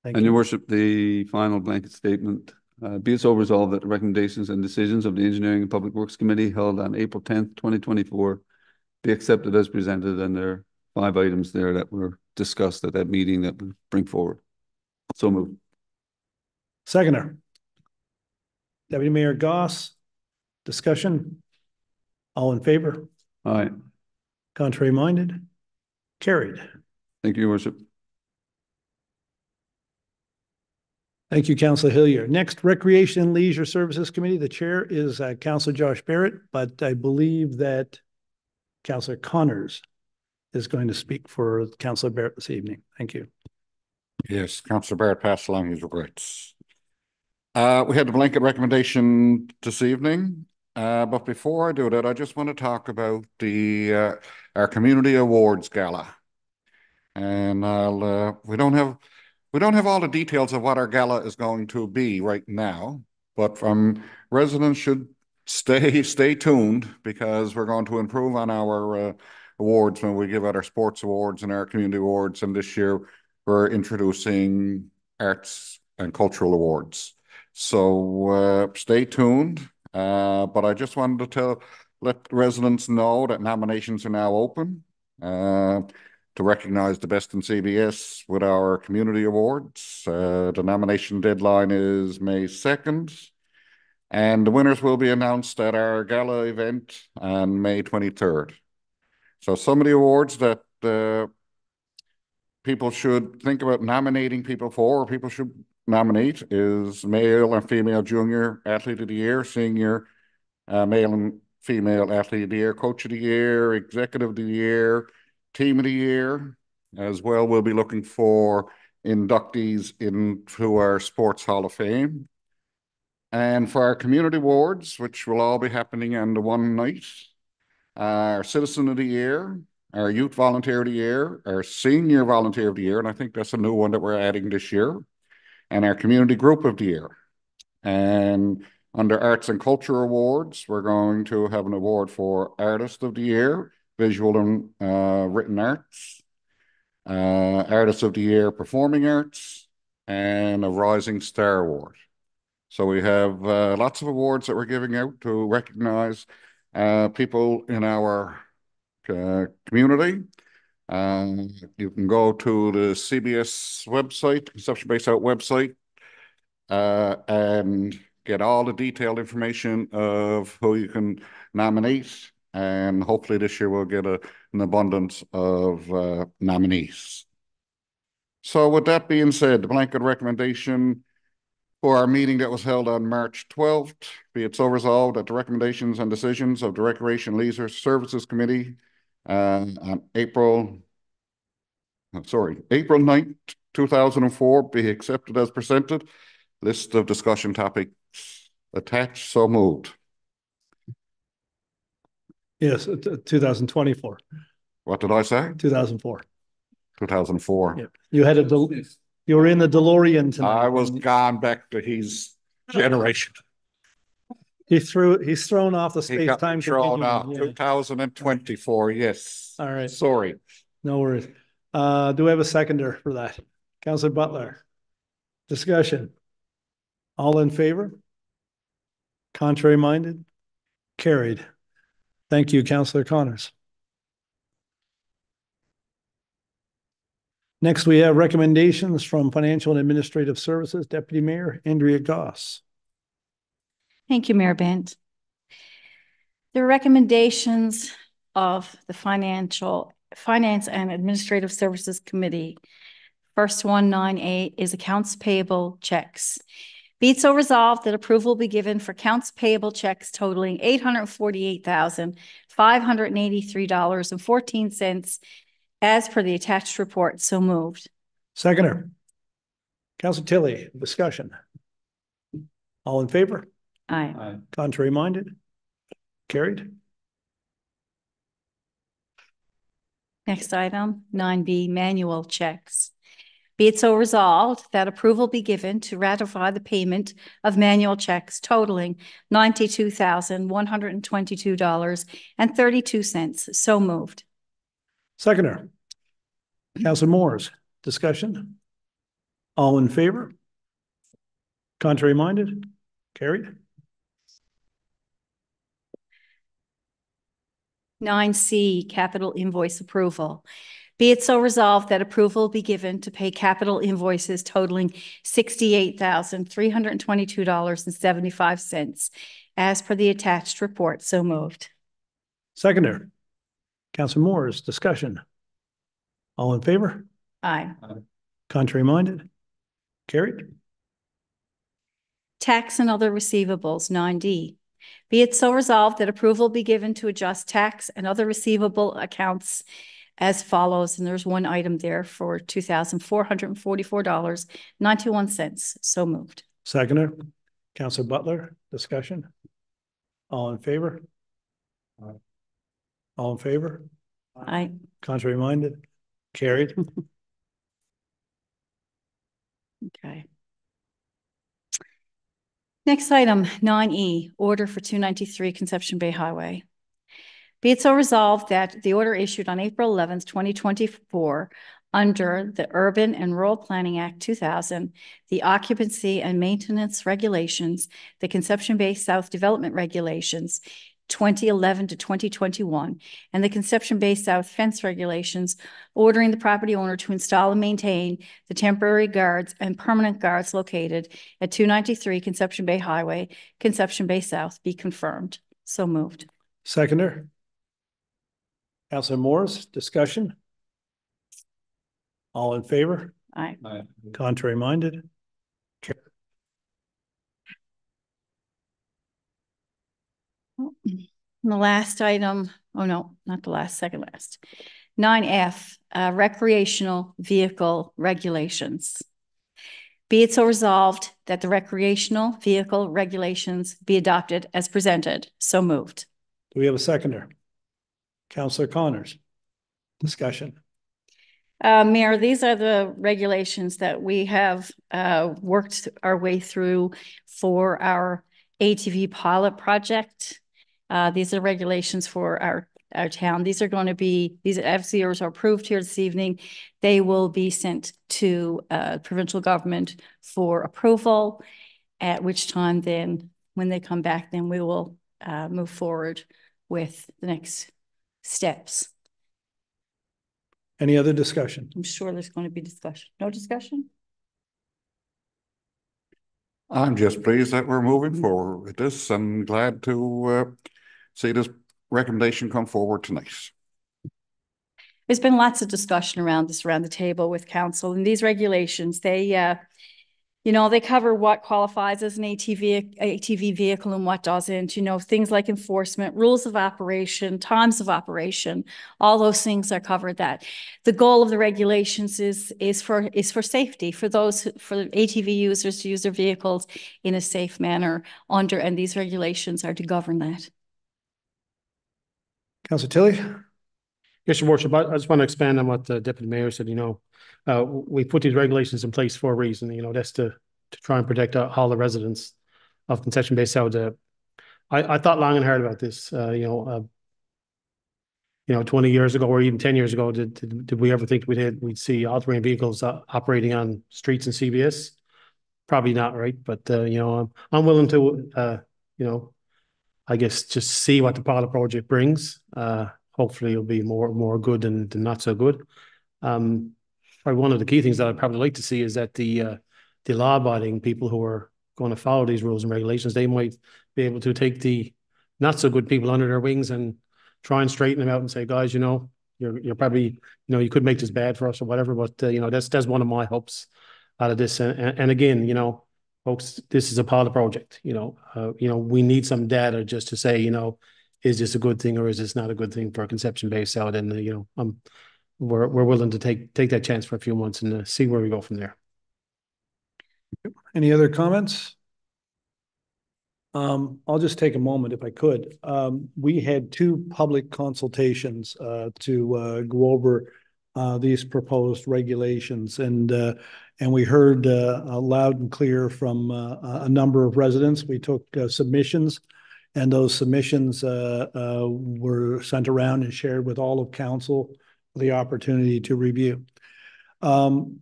Thank And your worship, the final blanket statement, uh, be it so resolved that the recommendations and decisions of the Engineering and Public Works Committee held on April tenth, twenty twenty-four be accepted as presented, and there are five items there that were discussed at that meeting that we bring forward. So moved. Seconder. Deputy Mayor Goss, discussion? All in favor? Aye. Contrary minded? Carried. Thank you, your worship. Thank you, Councillor Hillier. Next, Recreation and Leisure Services Committee. The chair is uh, Councillor Josh Barrett, but I believe that Councillor Connors is going to speak for Councillor Barrett this evening. Thank you. Yes, Councillor Barrett passed along his regrets. Uh, we had the blanket recommendation this evening, uh, but before I do that, I just want to talk about the, uh, our Community Awards Gala. And I'll, uh, we don't have, we don't have all the details of what our gala is going to be right now, but from residents should stay, <laughs> stay tuned because we're going to improve on our, uh, awards when we give out our sports awards and our community awards. And this year, we're introducing arts and cultural awards. So uh, stay tuned. Uh, but I just wanted to tell, let residents know that nominations are now open uh, to recognize the best in CBS with our community awards. Uh, the nomination deadline is May 2nd. And the winners will be announced at our gala event on May 23rd. So some of the awards that uh, people should think about nominating people for, or people should nominate, is male and female junior athlete of the year, senior uh, male and female athlete of the year, coach of the year, executive of the year, team of the year. As well, we'll be looking for inductees into our Sports Hall of Fame. And for our community awards, which will all be happening on the one night, our Citizen of the Year, our Youth Volunteer of the Year, our Senior Volunteer of the Year, and I think that's a new one that we're adding this year, and our Community Group of the Year. And under Arts and Culture Awards, we're going to have an award for Artist of the Year, Visual and uh, Written Arts, uh, Artist of the Year, Performing Arts, and a Rising Star Award. So we have uh, lots of awards that we're giving out to recognize people in our uh, community. Um, you can go to the CBS website, Conception Bay South website, uh, and get all the detailed information of who you can nominate. And hopefully this year we'll get a, an abundance of uh, nominees. So with that being said, the blanket recommendation for our meeting that was held on March twelfth, be it so resolved that the recommendations and decisions of the Recreation Leisure Services Committee uh, on April, uh, sorry, April 9th, two thousand and four be accepted as presented. List of discussion topics attached, so moved. Yes, two thousand twenty-four, What did I say? two thousand four. Two thousand and four. Yeah. You had a, Del- you were in the DeLorean tonight. I was gone back to his generation. He threw, he's thrown off the He space got time. me thrown out, continuum. Yeah. thousand and twenty-four, yes. All right. Sorry. No worries. Uh, do we have a seconder for that? Counselor Butler? Discussion? All in favor? Contrary minded? Carried. Thank you, Counselor Connors. Next, we have recommendations from Financial and Administrative Services Deputy Mayor Andrea Goss. Thank you, Mayor Bent. The recommendations of the Financial Finance and Administrative Services Committee. First 198 is accounts payable checks. Be it so resolved that approval be given for accounts payable checks totaling $848,583.14 as per the attached report. So moved. Seconder. Counselor Tilley, discussion? All in favor? Aye. Contrary minded? Carried. Next item, nine B, manual checks. Be it so resolved that approval be given to ratify the payment of manual checks totaling ninety-two thousand, one hundred and twenty-two dollars and thirty-two cents. So moved. Seconder. Council Moores, discussion? All in favor? Contrary minded? Carried. Nine C, capital invoice approval. Be it so resolved that approval be given to pay capital invoices totaling sixty-eight thousand, three hundred and twenty-two dollars and seventy-five cents as per the attached report. So moved. Seconder. Council Moores, discussion? All in favor? Aye. Contrary minded? Carried. Tax and other receivables, nine D. Be it so resolved that approval be given to adjust tax and other receivable accounts as follows, and there's one item there for two thousand four hundred and forty-four dollars, ninety-one cents. So moved. Seconder. Council Butler, discussion? All in favor? All in favor? Aye. Contrary minded? Carried. <laughs> Okay. Next item, nine E, order for two ninety-three Conception Bay Highway. Be it so resolved that the order issued on April eleventh, twenty twenty-four under the Urban and Rural Planning Act two thousand, the occupancy and maintenance regulations, the Conception Bay South Development Regulations, twenty eleven to twenty twenty-one, and the Conception Bay South Fence Regulations, ordering the property owner to install and maintain the temporary guards and permanent guards located at two ninety-three Conception Bay Highway, Conception Bay South be confirmed. So moved. Seconder. Council Morris, discussion? All in favor? Aye. Aye. Contrary minded? And the last item, oh no, not the last, second last. Nine F, uh, recreational vehicle regulations. Be it so resolved that the recreational vehicle regulations be adopted as presented. So moved. Do we have a seconder? Counselor Connors, discussion? Uh, Mayor, these are the regulations that we have, uh, worked our way through for our ATV pilot project. Uh, these are regulations for our, our town. These are going to be, these FCRs are approved here this evening. They will be sent to, uh, provincial government for approval, at which time then, when they come back, then we will, uh, move forward with the next steps. Any other discussion? I'm sure there's going to be discussion. No discussion? I'm just pleased that we're moving forward with this and glad to uh see this recommendation come forward tonight. There's been lots of discussion around this around the table with council and these regulations, they uh, you know, they cover what qualifies as an ATV, ATV vehicle and what doesn't, you know, things like enforcement, rules of operation, times of operation, all those things are covered that. The goal of the regulations is, is for, is for safety, for those, for ATV users to use their vehicles in a safe manner under, and these regulations are to govern that. Counselor Tilley? Yes, your worship, I, just want to expand on what the deputy mayor said, you know. Uh, we put these regulations in place for a reason, you know, that's to, to try and protect uh, all the residents of Conception Bay South. Uh, I, I thought long and hard about this, uh, you know, uh, you know, twenty years ago or even ten years ago, did, did, did we ever think we'd, had- we'd see all-terrain vehicles uh, operating on streets in CBS? Probably not, right? But, uh, you know, I'm, I'm willing to, uh, you know, I guess just see what the pilot project brings. Uh, hopefully it'll be more, more good than, than not so good. Um, probably one of the key things that I'd probably like to see is that the, uh, the law abiding people who are going to follow these rules and regulations, they might be able to take the not so good people under their wings and try and straighten them out and say, guys, you know, you're, you're probably, you know, you could make this bad for us or whatever, but, uh, you know, that's, that's one of my hopes out of this. And, and and again, you know, folks, this is a pilot project, you know, uh, you know, we need some data just to say, you know, is this a good thing or is this not a good thing for a Conception Bay South? And, uh, you know, um, we're, we're willing to take, take that chance for a few months and uh, see where we go from there. Any other comments? Um, I'll just take a moment if I could. Um, we had two public consultations, uh, to, uh, go over, uh, these proposed regulations and, and we heard, uh, uh, loud and clear from, uh, a number of residents. We took submissions and those submissions, were sent around and shared with all of council the opportunity to review. Um,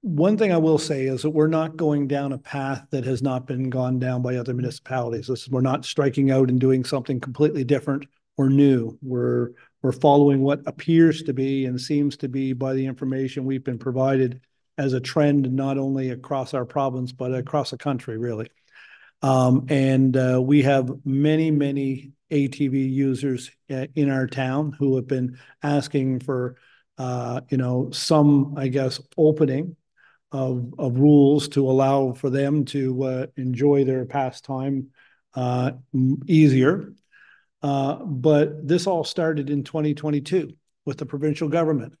one thing I will say is that we're not going down a path that has not been gone down by other municipalities. We're not striking out and doing something completely different or new. We're, we're following what appears to be and seems to be by the information we've been provided as a trend, not only across our province, but across the country, really. Um, and uh, we have many, many ATV users uh, in our town who have been asking for, uh, you know, some, I guess, opening of, of rules to allow for them to uh, enjoy their pastime uh, easier. Uh, but this all started in 2022 with the provincial government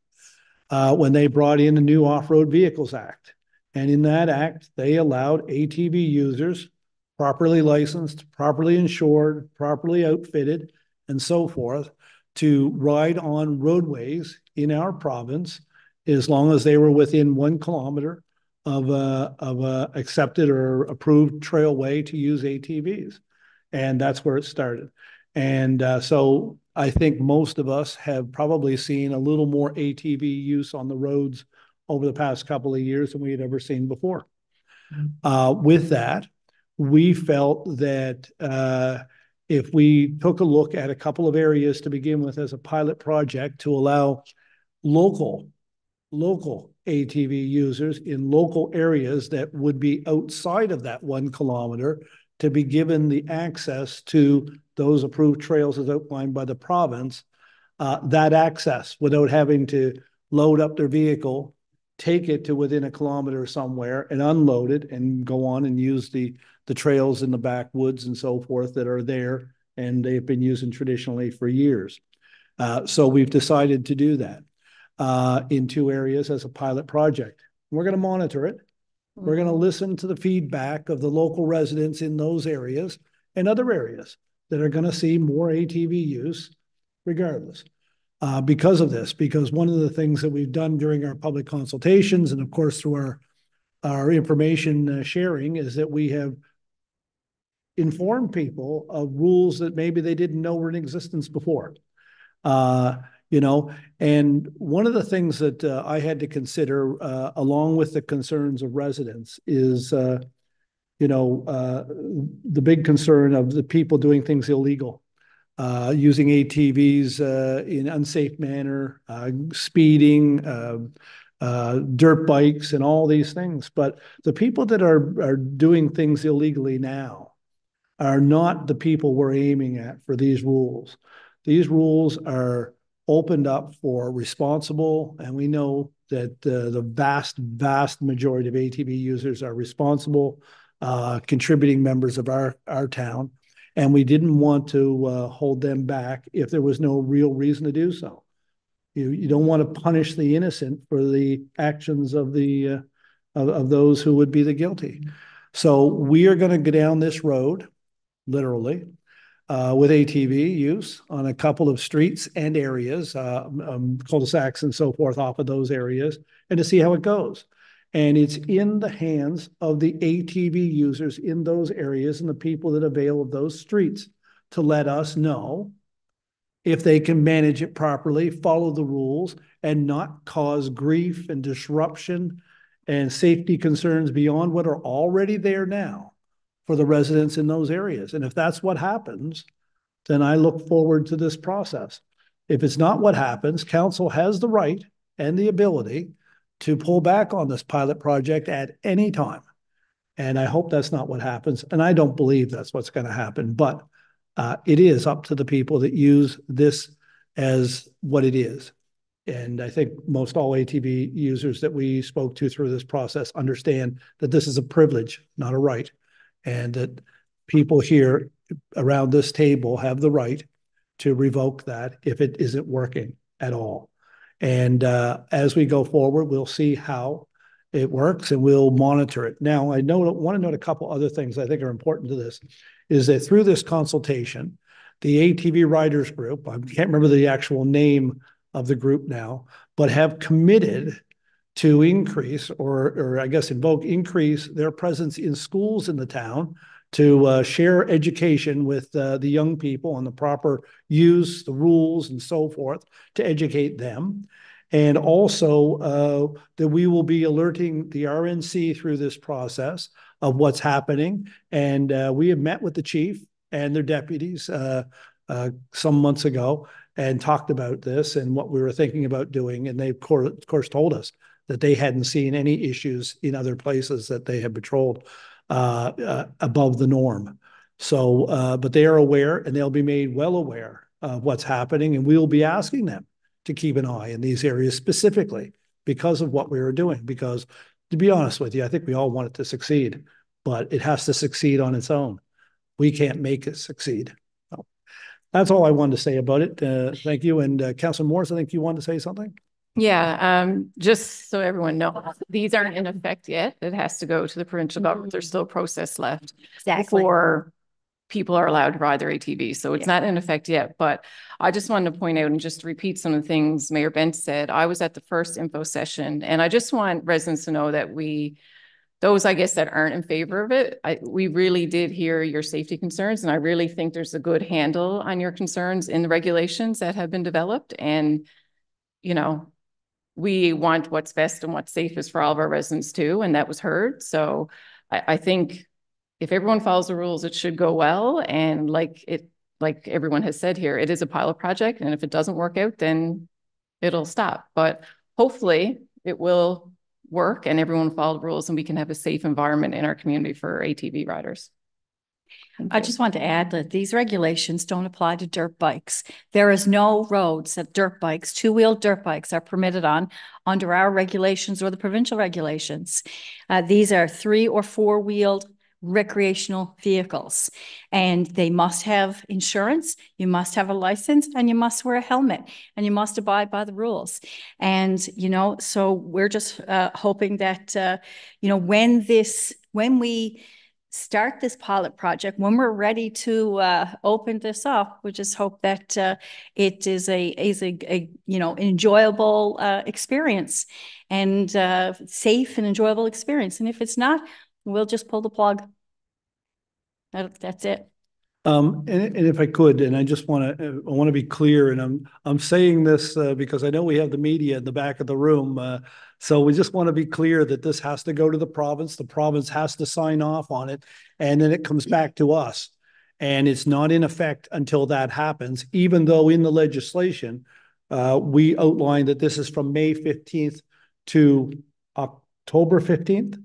uh, when they brought in a new Off-Road Vehicles Act. And in that act, they allowed ATV users, properly licensed, properly insured, properly outfitted, and so forth, to ride on roadways in our province as long as they were within one kilometer of a, of a accepted or approved trailway to use ATVs. And that's where it started. And uh, so I think most of us have probably seen a little more ATV use on the roads over the past couple of years than we had ever seen before. Uh, with that, we felt that uh, if we took a look at a couple of areas to begin with as a pilot project to allow local local ATV users in local areas that would be outside of that one kilometer to be given the access to those approved trails as outlined by the province, uh, that access without having to load up their vehicle, take it to within a kilometer somewhere and unload it and go on and use the, the trails in the backwoods and so forth that are there and they've been using traditionally for years. Uh, so we've decided to do that uh, in two areas as a pilot project. We're going to monitor it. We're going to listen to the feedback of the local residents in those areas and other areas that are going to see more ATV use regardless. Uh, because of this, because one of the things that we've done during our public consultations and of course through our, our information uh, sharing is that we have informed people of rules that maybe they didn't know were in existence before. Uh, you know and one of the things that uh, i had to consider uh, along with the concerns of residents is uh, you know uh, the big concern of the people doing things illegal uh, using atvs uh, in unsafe manner speeding dirt bikes and all these things. But the people that are are doing things illegally now are not the people we're aiming at for these rules. These rules are opened up for responsible, and we know that the vast, vast majority of ATV users are responsible, uh, contributing members of our, our town. And we didn't want to uh, hold them back if there was no real reason to do so. You, you don't want to punish the innocent for the actions of the uh, of, of those who would be the guilty. So we are going to go down this road, literally, uh, with ATV use on a couple of streets and areas, uh, um, cul-de-sacs and so forth off of those areas, and to see how it goes. And it's in the hands of the ATV users in those areas and the people that avail of those streets to let us know if they can manage it properly, follow the rules, and not cause grief and disruption and safety concerns beyond what are already there now for the residents in those areas. And if that's what happens, then I look forward to this process. If it's not what happens, council has the right and the ability to pull back on this pilot project at any time. And I hope that's not what happens. And I don't believe that's what's going to happen, but uh, it is up to the people that use this as what it is. And I think most all ATV users that we spoke to through this process understand that this is a privilege, not a right and that people here around this table have the right to revoke that if it isn't working at all. And uh, as we go forward, we'll see how it works and we'll monitor it. Now, I know want to note a couple other things I think are important to this is that through this consultation, the ATV Riders Group, I can't remember the actual name of the group now, but have committed to increase or, or I guess invoke increase their presence in schools in the town to uh, share education with uh, the young people on the proper use, the rules, and so forth to educate them. And also, uh, that we will be alerting the RNC through this process of what's happening. And, uh, we have met with the chief and their deputies, uh, uh, some months ago and talked about this and what we were thinking about doing. And they, of course, of course, told us that they hadn't seen any issues in other places that they had patrolled, above the norm. So, uh, but they are aware and they'll be made well aware of what's happening and we'll be asking them to keep an eye in these areas specifically because of what we are doing. Because to be honest with you, I think we all want it to succeed, but it has to succeed on its own. We can't make it succeed. So That's all I wanted to say about it. Uh, thank you. And uh, Councilor Morris, I think you wanted to say something? Yeah, um, just so everyone knows, these aren't in effect yet. It has to go to the provincial government. There's still a process left Exactly. before people are allowed to ride their ATV. So it's not in effect yet, but I just wanted to point out and just repeat some of the things Mayor Bent said. I was at the first info session and I just want residents to know that we, those I guess that aren't in favor of it, I, we really did hear your safety concerns and I really think there's a good handle on your concerns in the regulations that have been developed and, you know, we want what's best and what's safest for all of our residents too, and that was heard. So I, I think if everyone follows the rules, it should go well. And like it, like everyone has said here, it is a pilot project. And if it doesn't work out, then it'll stop. But hopefully it will work and everyone follow the rules and we can have a safe environment in our community for ATV riders. I just want to add that these regulations don't apply to dirt bikes. There is no roads that dirt bikes, two-wheeled dirt bikes are permitted on under our regulations or the provincial regulations. Uh, these are three or four-wheeled recreational vehicles. And they must have insurance, you must have a license, and you must wear a helmet, and you must abide by the rules. And, you know, so we're just uh, hoping that, uh, you know, when this, when we start this pilot project, when we're ready to uh, open this up, we just hope that uh, it is a, is a, a, you know, enjoyable uh, experience and uh, safe and enjoyable experience. And if it's not, we'll just pull the plug. That, that's it. Um, and, and if I could, and I just want to, I want to be clear, and I'm, I'm saying this, uh, because I know we have the media in the back of the room. So we just want to be clear that this has to go to the province. The province has to sign off on it, and then it comes back to us. And it's not in effect until that happens, even though in the legislation, uh, we outline that this is from May fifteenth to October fifteenth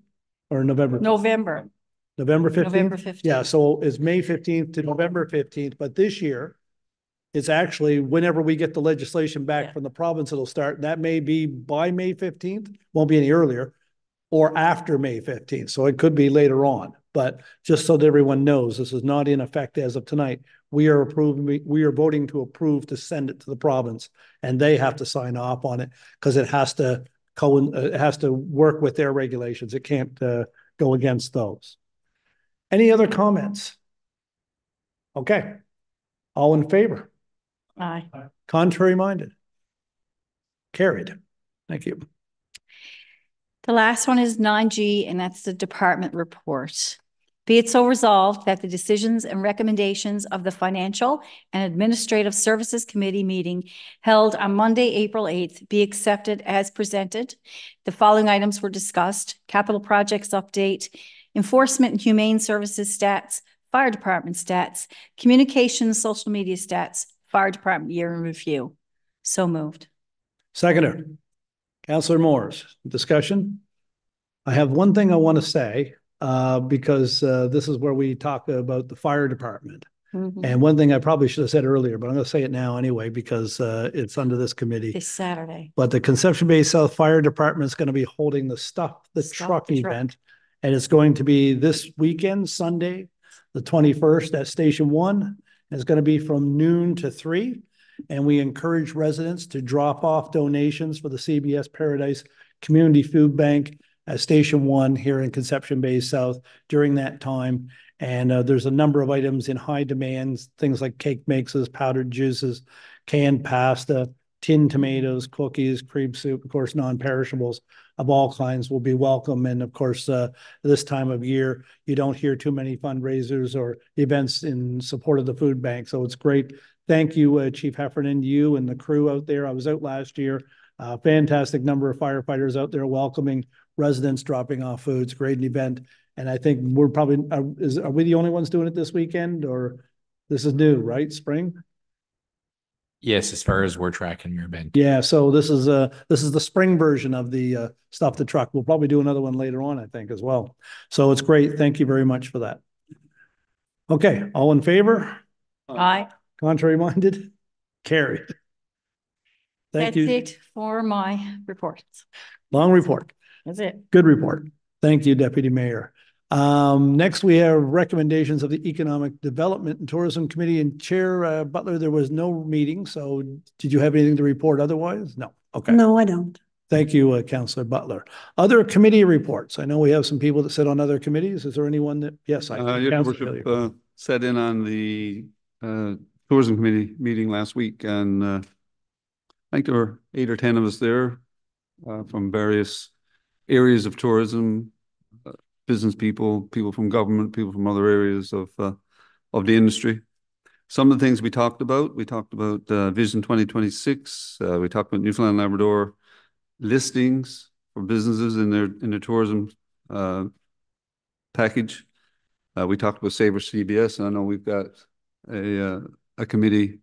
or November? November, November November fifteenth? 15th. Yeah, so it's May fifteenth to November fifteenth, but this year it's actually whenever we get the legislation Yeah. back from the province, it'll start. That may be by May fifteenth, won't be any earlier, or after May fifteenth. So it could be later on. But just so that everyone knows, this is not in effect as of tonight. We are approving, we- we are voting to approve to send it to the province and they have to sign off on it because it has to co, uh, it has to work with their regulations. It can't uh, go against those. Any other comments? Okay. All in favor? Aye. Contrary minded? Carried. Thank you. The last one is nine G, and that's the department report. Be it so resolved that the decisions and recommendations of the Financial and Administrative Services Committee meeting held on Monday, April eighth, be accepted as presented. The following items were discussed: capital projects update, enforcement and humane services stats, fire department stats, communications, social media stats, fire department year in review. So moved. Seconder, Counselor Moores, discussion? I have one thing I want to say, uh, because, uh, this is where we talk about the fire department. And one thing I probably should have said earlier, but I'm going to say it now anyway, because, uh, it's under this committee. This Saturday. But the Conception Bay South Fire Department is going to be holding the Stuff the Truck the Truck. event. And it's going to be this weekend, Sunday, the twenty-first at Station One. It's going to be from noon to three. And we encourage residents to drop off donations for the CBS Paradise Community Food Bank at Station One here in Conception Bay South during that time. And uh, there's a number of items in high demand, things like cake mixes, powdered juices, canned pasta, tinned tomatoes, cookies, cream soup, of course, non-perishables of all kinds will be welcome. And of course, uh, this time of year, you don't hear too many fundraisers or events in support of the food bank. So it's great. Thank you, uh, Chief Heffernan, you and the crew out there. I was out last year. Uh, fantastic number of firefighters out there welcoming residents, dropping off foods, great event. And I think we're probably, are, is, are we the only ones doing it this weekend or this is new, right? Spring? Yes, as far as we're tracking your event. Yeah, so this is uh this is the spring version of the uh stuff the truck. We'll probably do another one later on, I think, as well. So it's great. Thank you very much for that. Okay, all in favor? Aye. Contrary minded? Carried. Thank That's you. it for my report. Long report. That's it. Good report. Thank you, Deputy Mayor. Um, next, we have recommendations of the Economic Development and Tourism Committee and Chair uh, Butler. There was no meeting, so did you have anything to report otherwise? No. Okay. No, I don't. Thank you, uh, Councillor Butler. Other committee reports. I know we have some people that sit on other committees. Is there anyone that, yes, I. Uh, your worship, uh, sat in on the, uh, tourism committee meeting last week and, uh, I think there were eight or ten of us there, uh, from various areas of tourism, business people, people from government, people from other areas of, uh, of the industry. Some of the things we talked about, we talked about, uh, Vision twenty twenty-six, uh, we talked about Newfoundland Labrador listings for businesses in their, in their tourism, uh, package. Uh, we talked about Sabre CBS, and I know we've got a, uh, a committee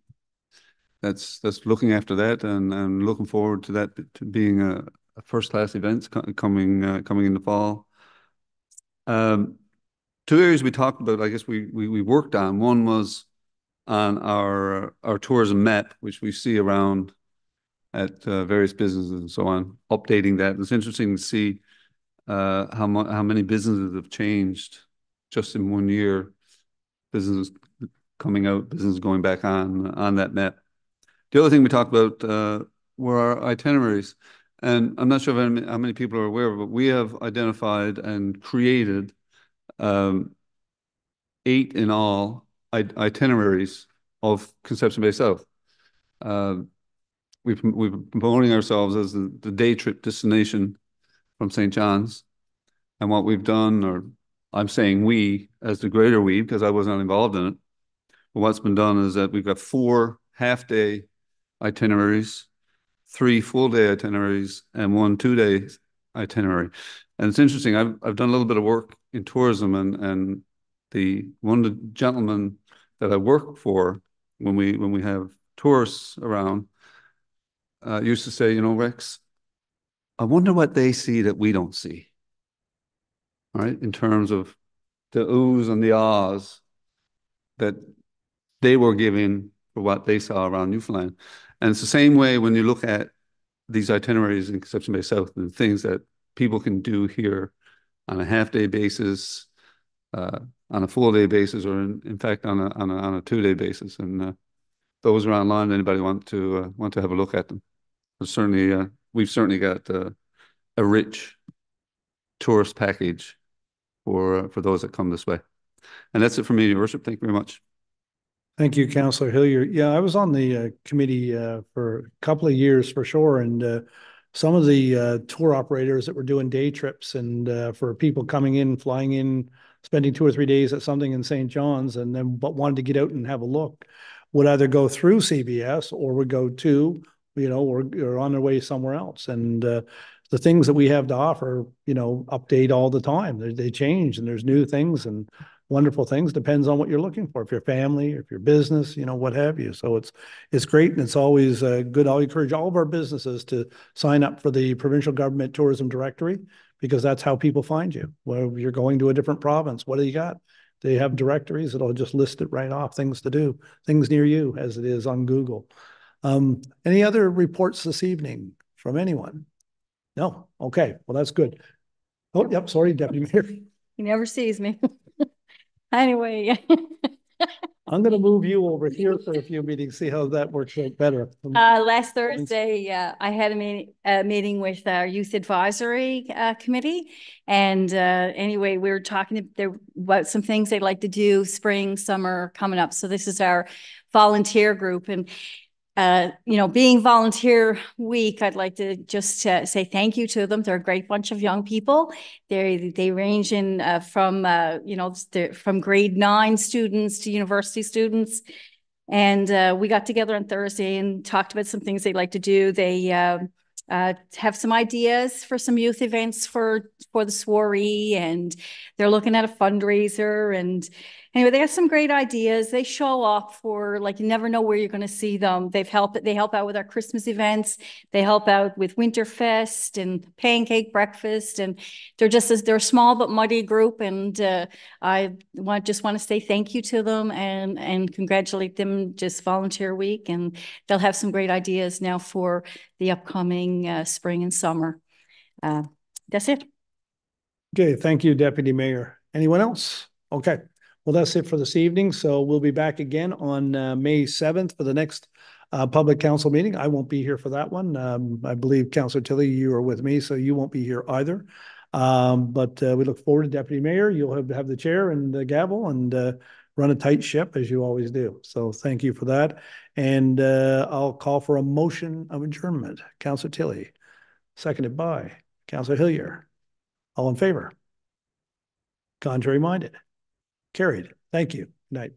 that's, that's looking after that and, and looking forward to that to being a, a first-class event coming, coming in the fall. Um, two areas we talked about, I guess we, we, worked on, one was on our, our tourism map, which we see around at, uh, various businesses and so on, updating that. It's interesting to see, uh, how many businesses have changed just in one year. Businesses coming out, businesses going back on, on that map. The other thing we talked about, uh, were our itineraries. And I'm not sure how many, people are aware, but we have identified and created, um, eight in all itineraries of Conception Bay South. Um, we've, been promoting ourselves as the, the day trip destination from St. John's. And what we've done, or I'm saying we as the greater we, because I was not involved in it. But what's been done is that we've got four half-day itineraries, three full-day itineraries, and one two-day itinerary. And it's interesting, I've, I've done a little bit of work in tourism and, and the, one the gentlemen that I work for, when we, when we have tourists around, uh, used to say, you know, Rex, I wonder what they see that we don't see. All right, in terms of the oohs and the ahs that they were giving for what they saw around Newfoundland. And it's the same way when you look at these itineraries in Conception Bay South and things that people can do here on a half-day basis, uh, on a full-day basis, or in, in fact, on a, on a, on a two-day basis. And, uh, those are online, anybody want to, uh, want to have a look at them. But Certainly, uh, we've certainly got, uh, a rich tourist package for, uh, for those that come this way. And that's it for me, Your Worship. Thank you very much. Thank you, Councillor Hillier. Yeah, I was on the uh, committee uh, for a couple of years for sure, and uh, some of the uh, tour operators that were doing day trips and uh, for people coming in, flying in, spending two or three days at something in St. John's, and then but wanted to get out and have a look, would either go through CBS or would go to, you know, or, or on their way somewhere else. And uh, the things that we have to offer, you know, update all the time. They, they change and there's new things and wonderful things. Depends on what you're looking for. If you're family, if you're business, you know, what have you. So it's it's great and it's always uh, good. I'll encourage all of our businesses to sign up for the provincial government tourism directory because that's how people find you. Well, you're going to a different province. What do you got? They have directories that'll just list it right off, things to do, things near you as it is on Google. Um, any other reports this evening from anyone? No? Okay, well, that's good. Oh, yep, sorry, Deputy Mayor. <laughs> He never sees me. <laughs> Anyway, I'm gonna move you over here for a few meetings, see how that works out better. uh, last Thursday, uh, I had a meeting, a meeting with our youth advisory, uh, committee. And, uh, anyway, we were talking there about some things they'd like to do spring, summer coming up. So this is our volunteer group and, uh, you know, being volunteer week, I'd like to just uh, say thank you to them. They're a great bunch of young people. They they range in uh, from uh, you know from grade nine students to university students. And uh, we got together on Thursday and talked about some things they'd like to do. They um have some ideas for some youth events for, for the soiree and they're looking at a fundraiser and anyway, they have some great ideas. They show up for like, you never know where you're going to see them. They've helped, they help out with our Christmas events. They help out with Winterfest and pancake breakfast. And they're just, as they're a small but mighty group. And uh, I want, just want to say thank you to them and, and congratulate them just volunteer week. And they'll have some great ideas now for the upcoming uh, spring and summer. Uh, that's it. Okay, thank you, Deputy Mayor. Anyone else? Okay, well, that's it for this evening. So we'll be back again on uh, May seventh for the next uh, public council meeting. I won't be here for that one. Um, I believe Councillor Tilley, you are with me, so you won't be here either. Um, but uh, we look forward to Deputy Mayor. You'll have, have the chair and the gavel and uh, run a tight ship as you always do. So thank you for that. And uh, I'll call for a motion of adjournment. Councillor Tilley, seconded by Councillor Hillier. All in favor? Contrary minded? Carried. Thank you. Good Night.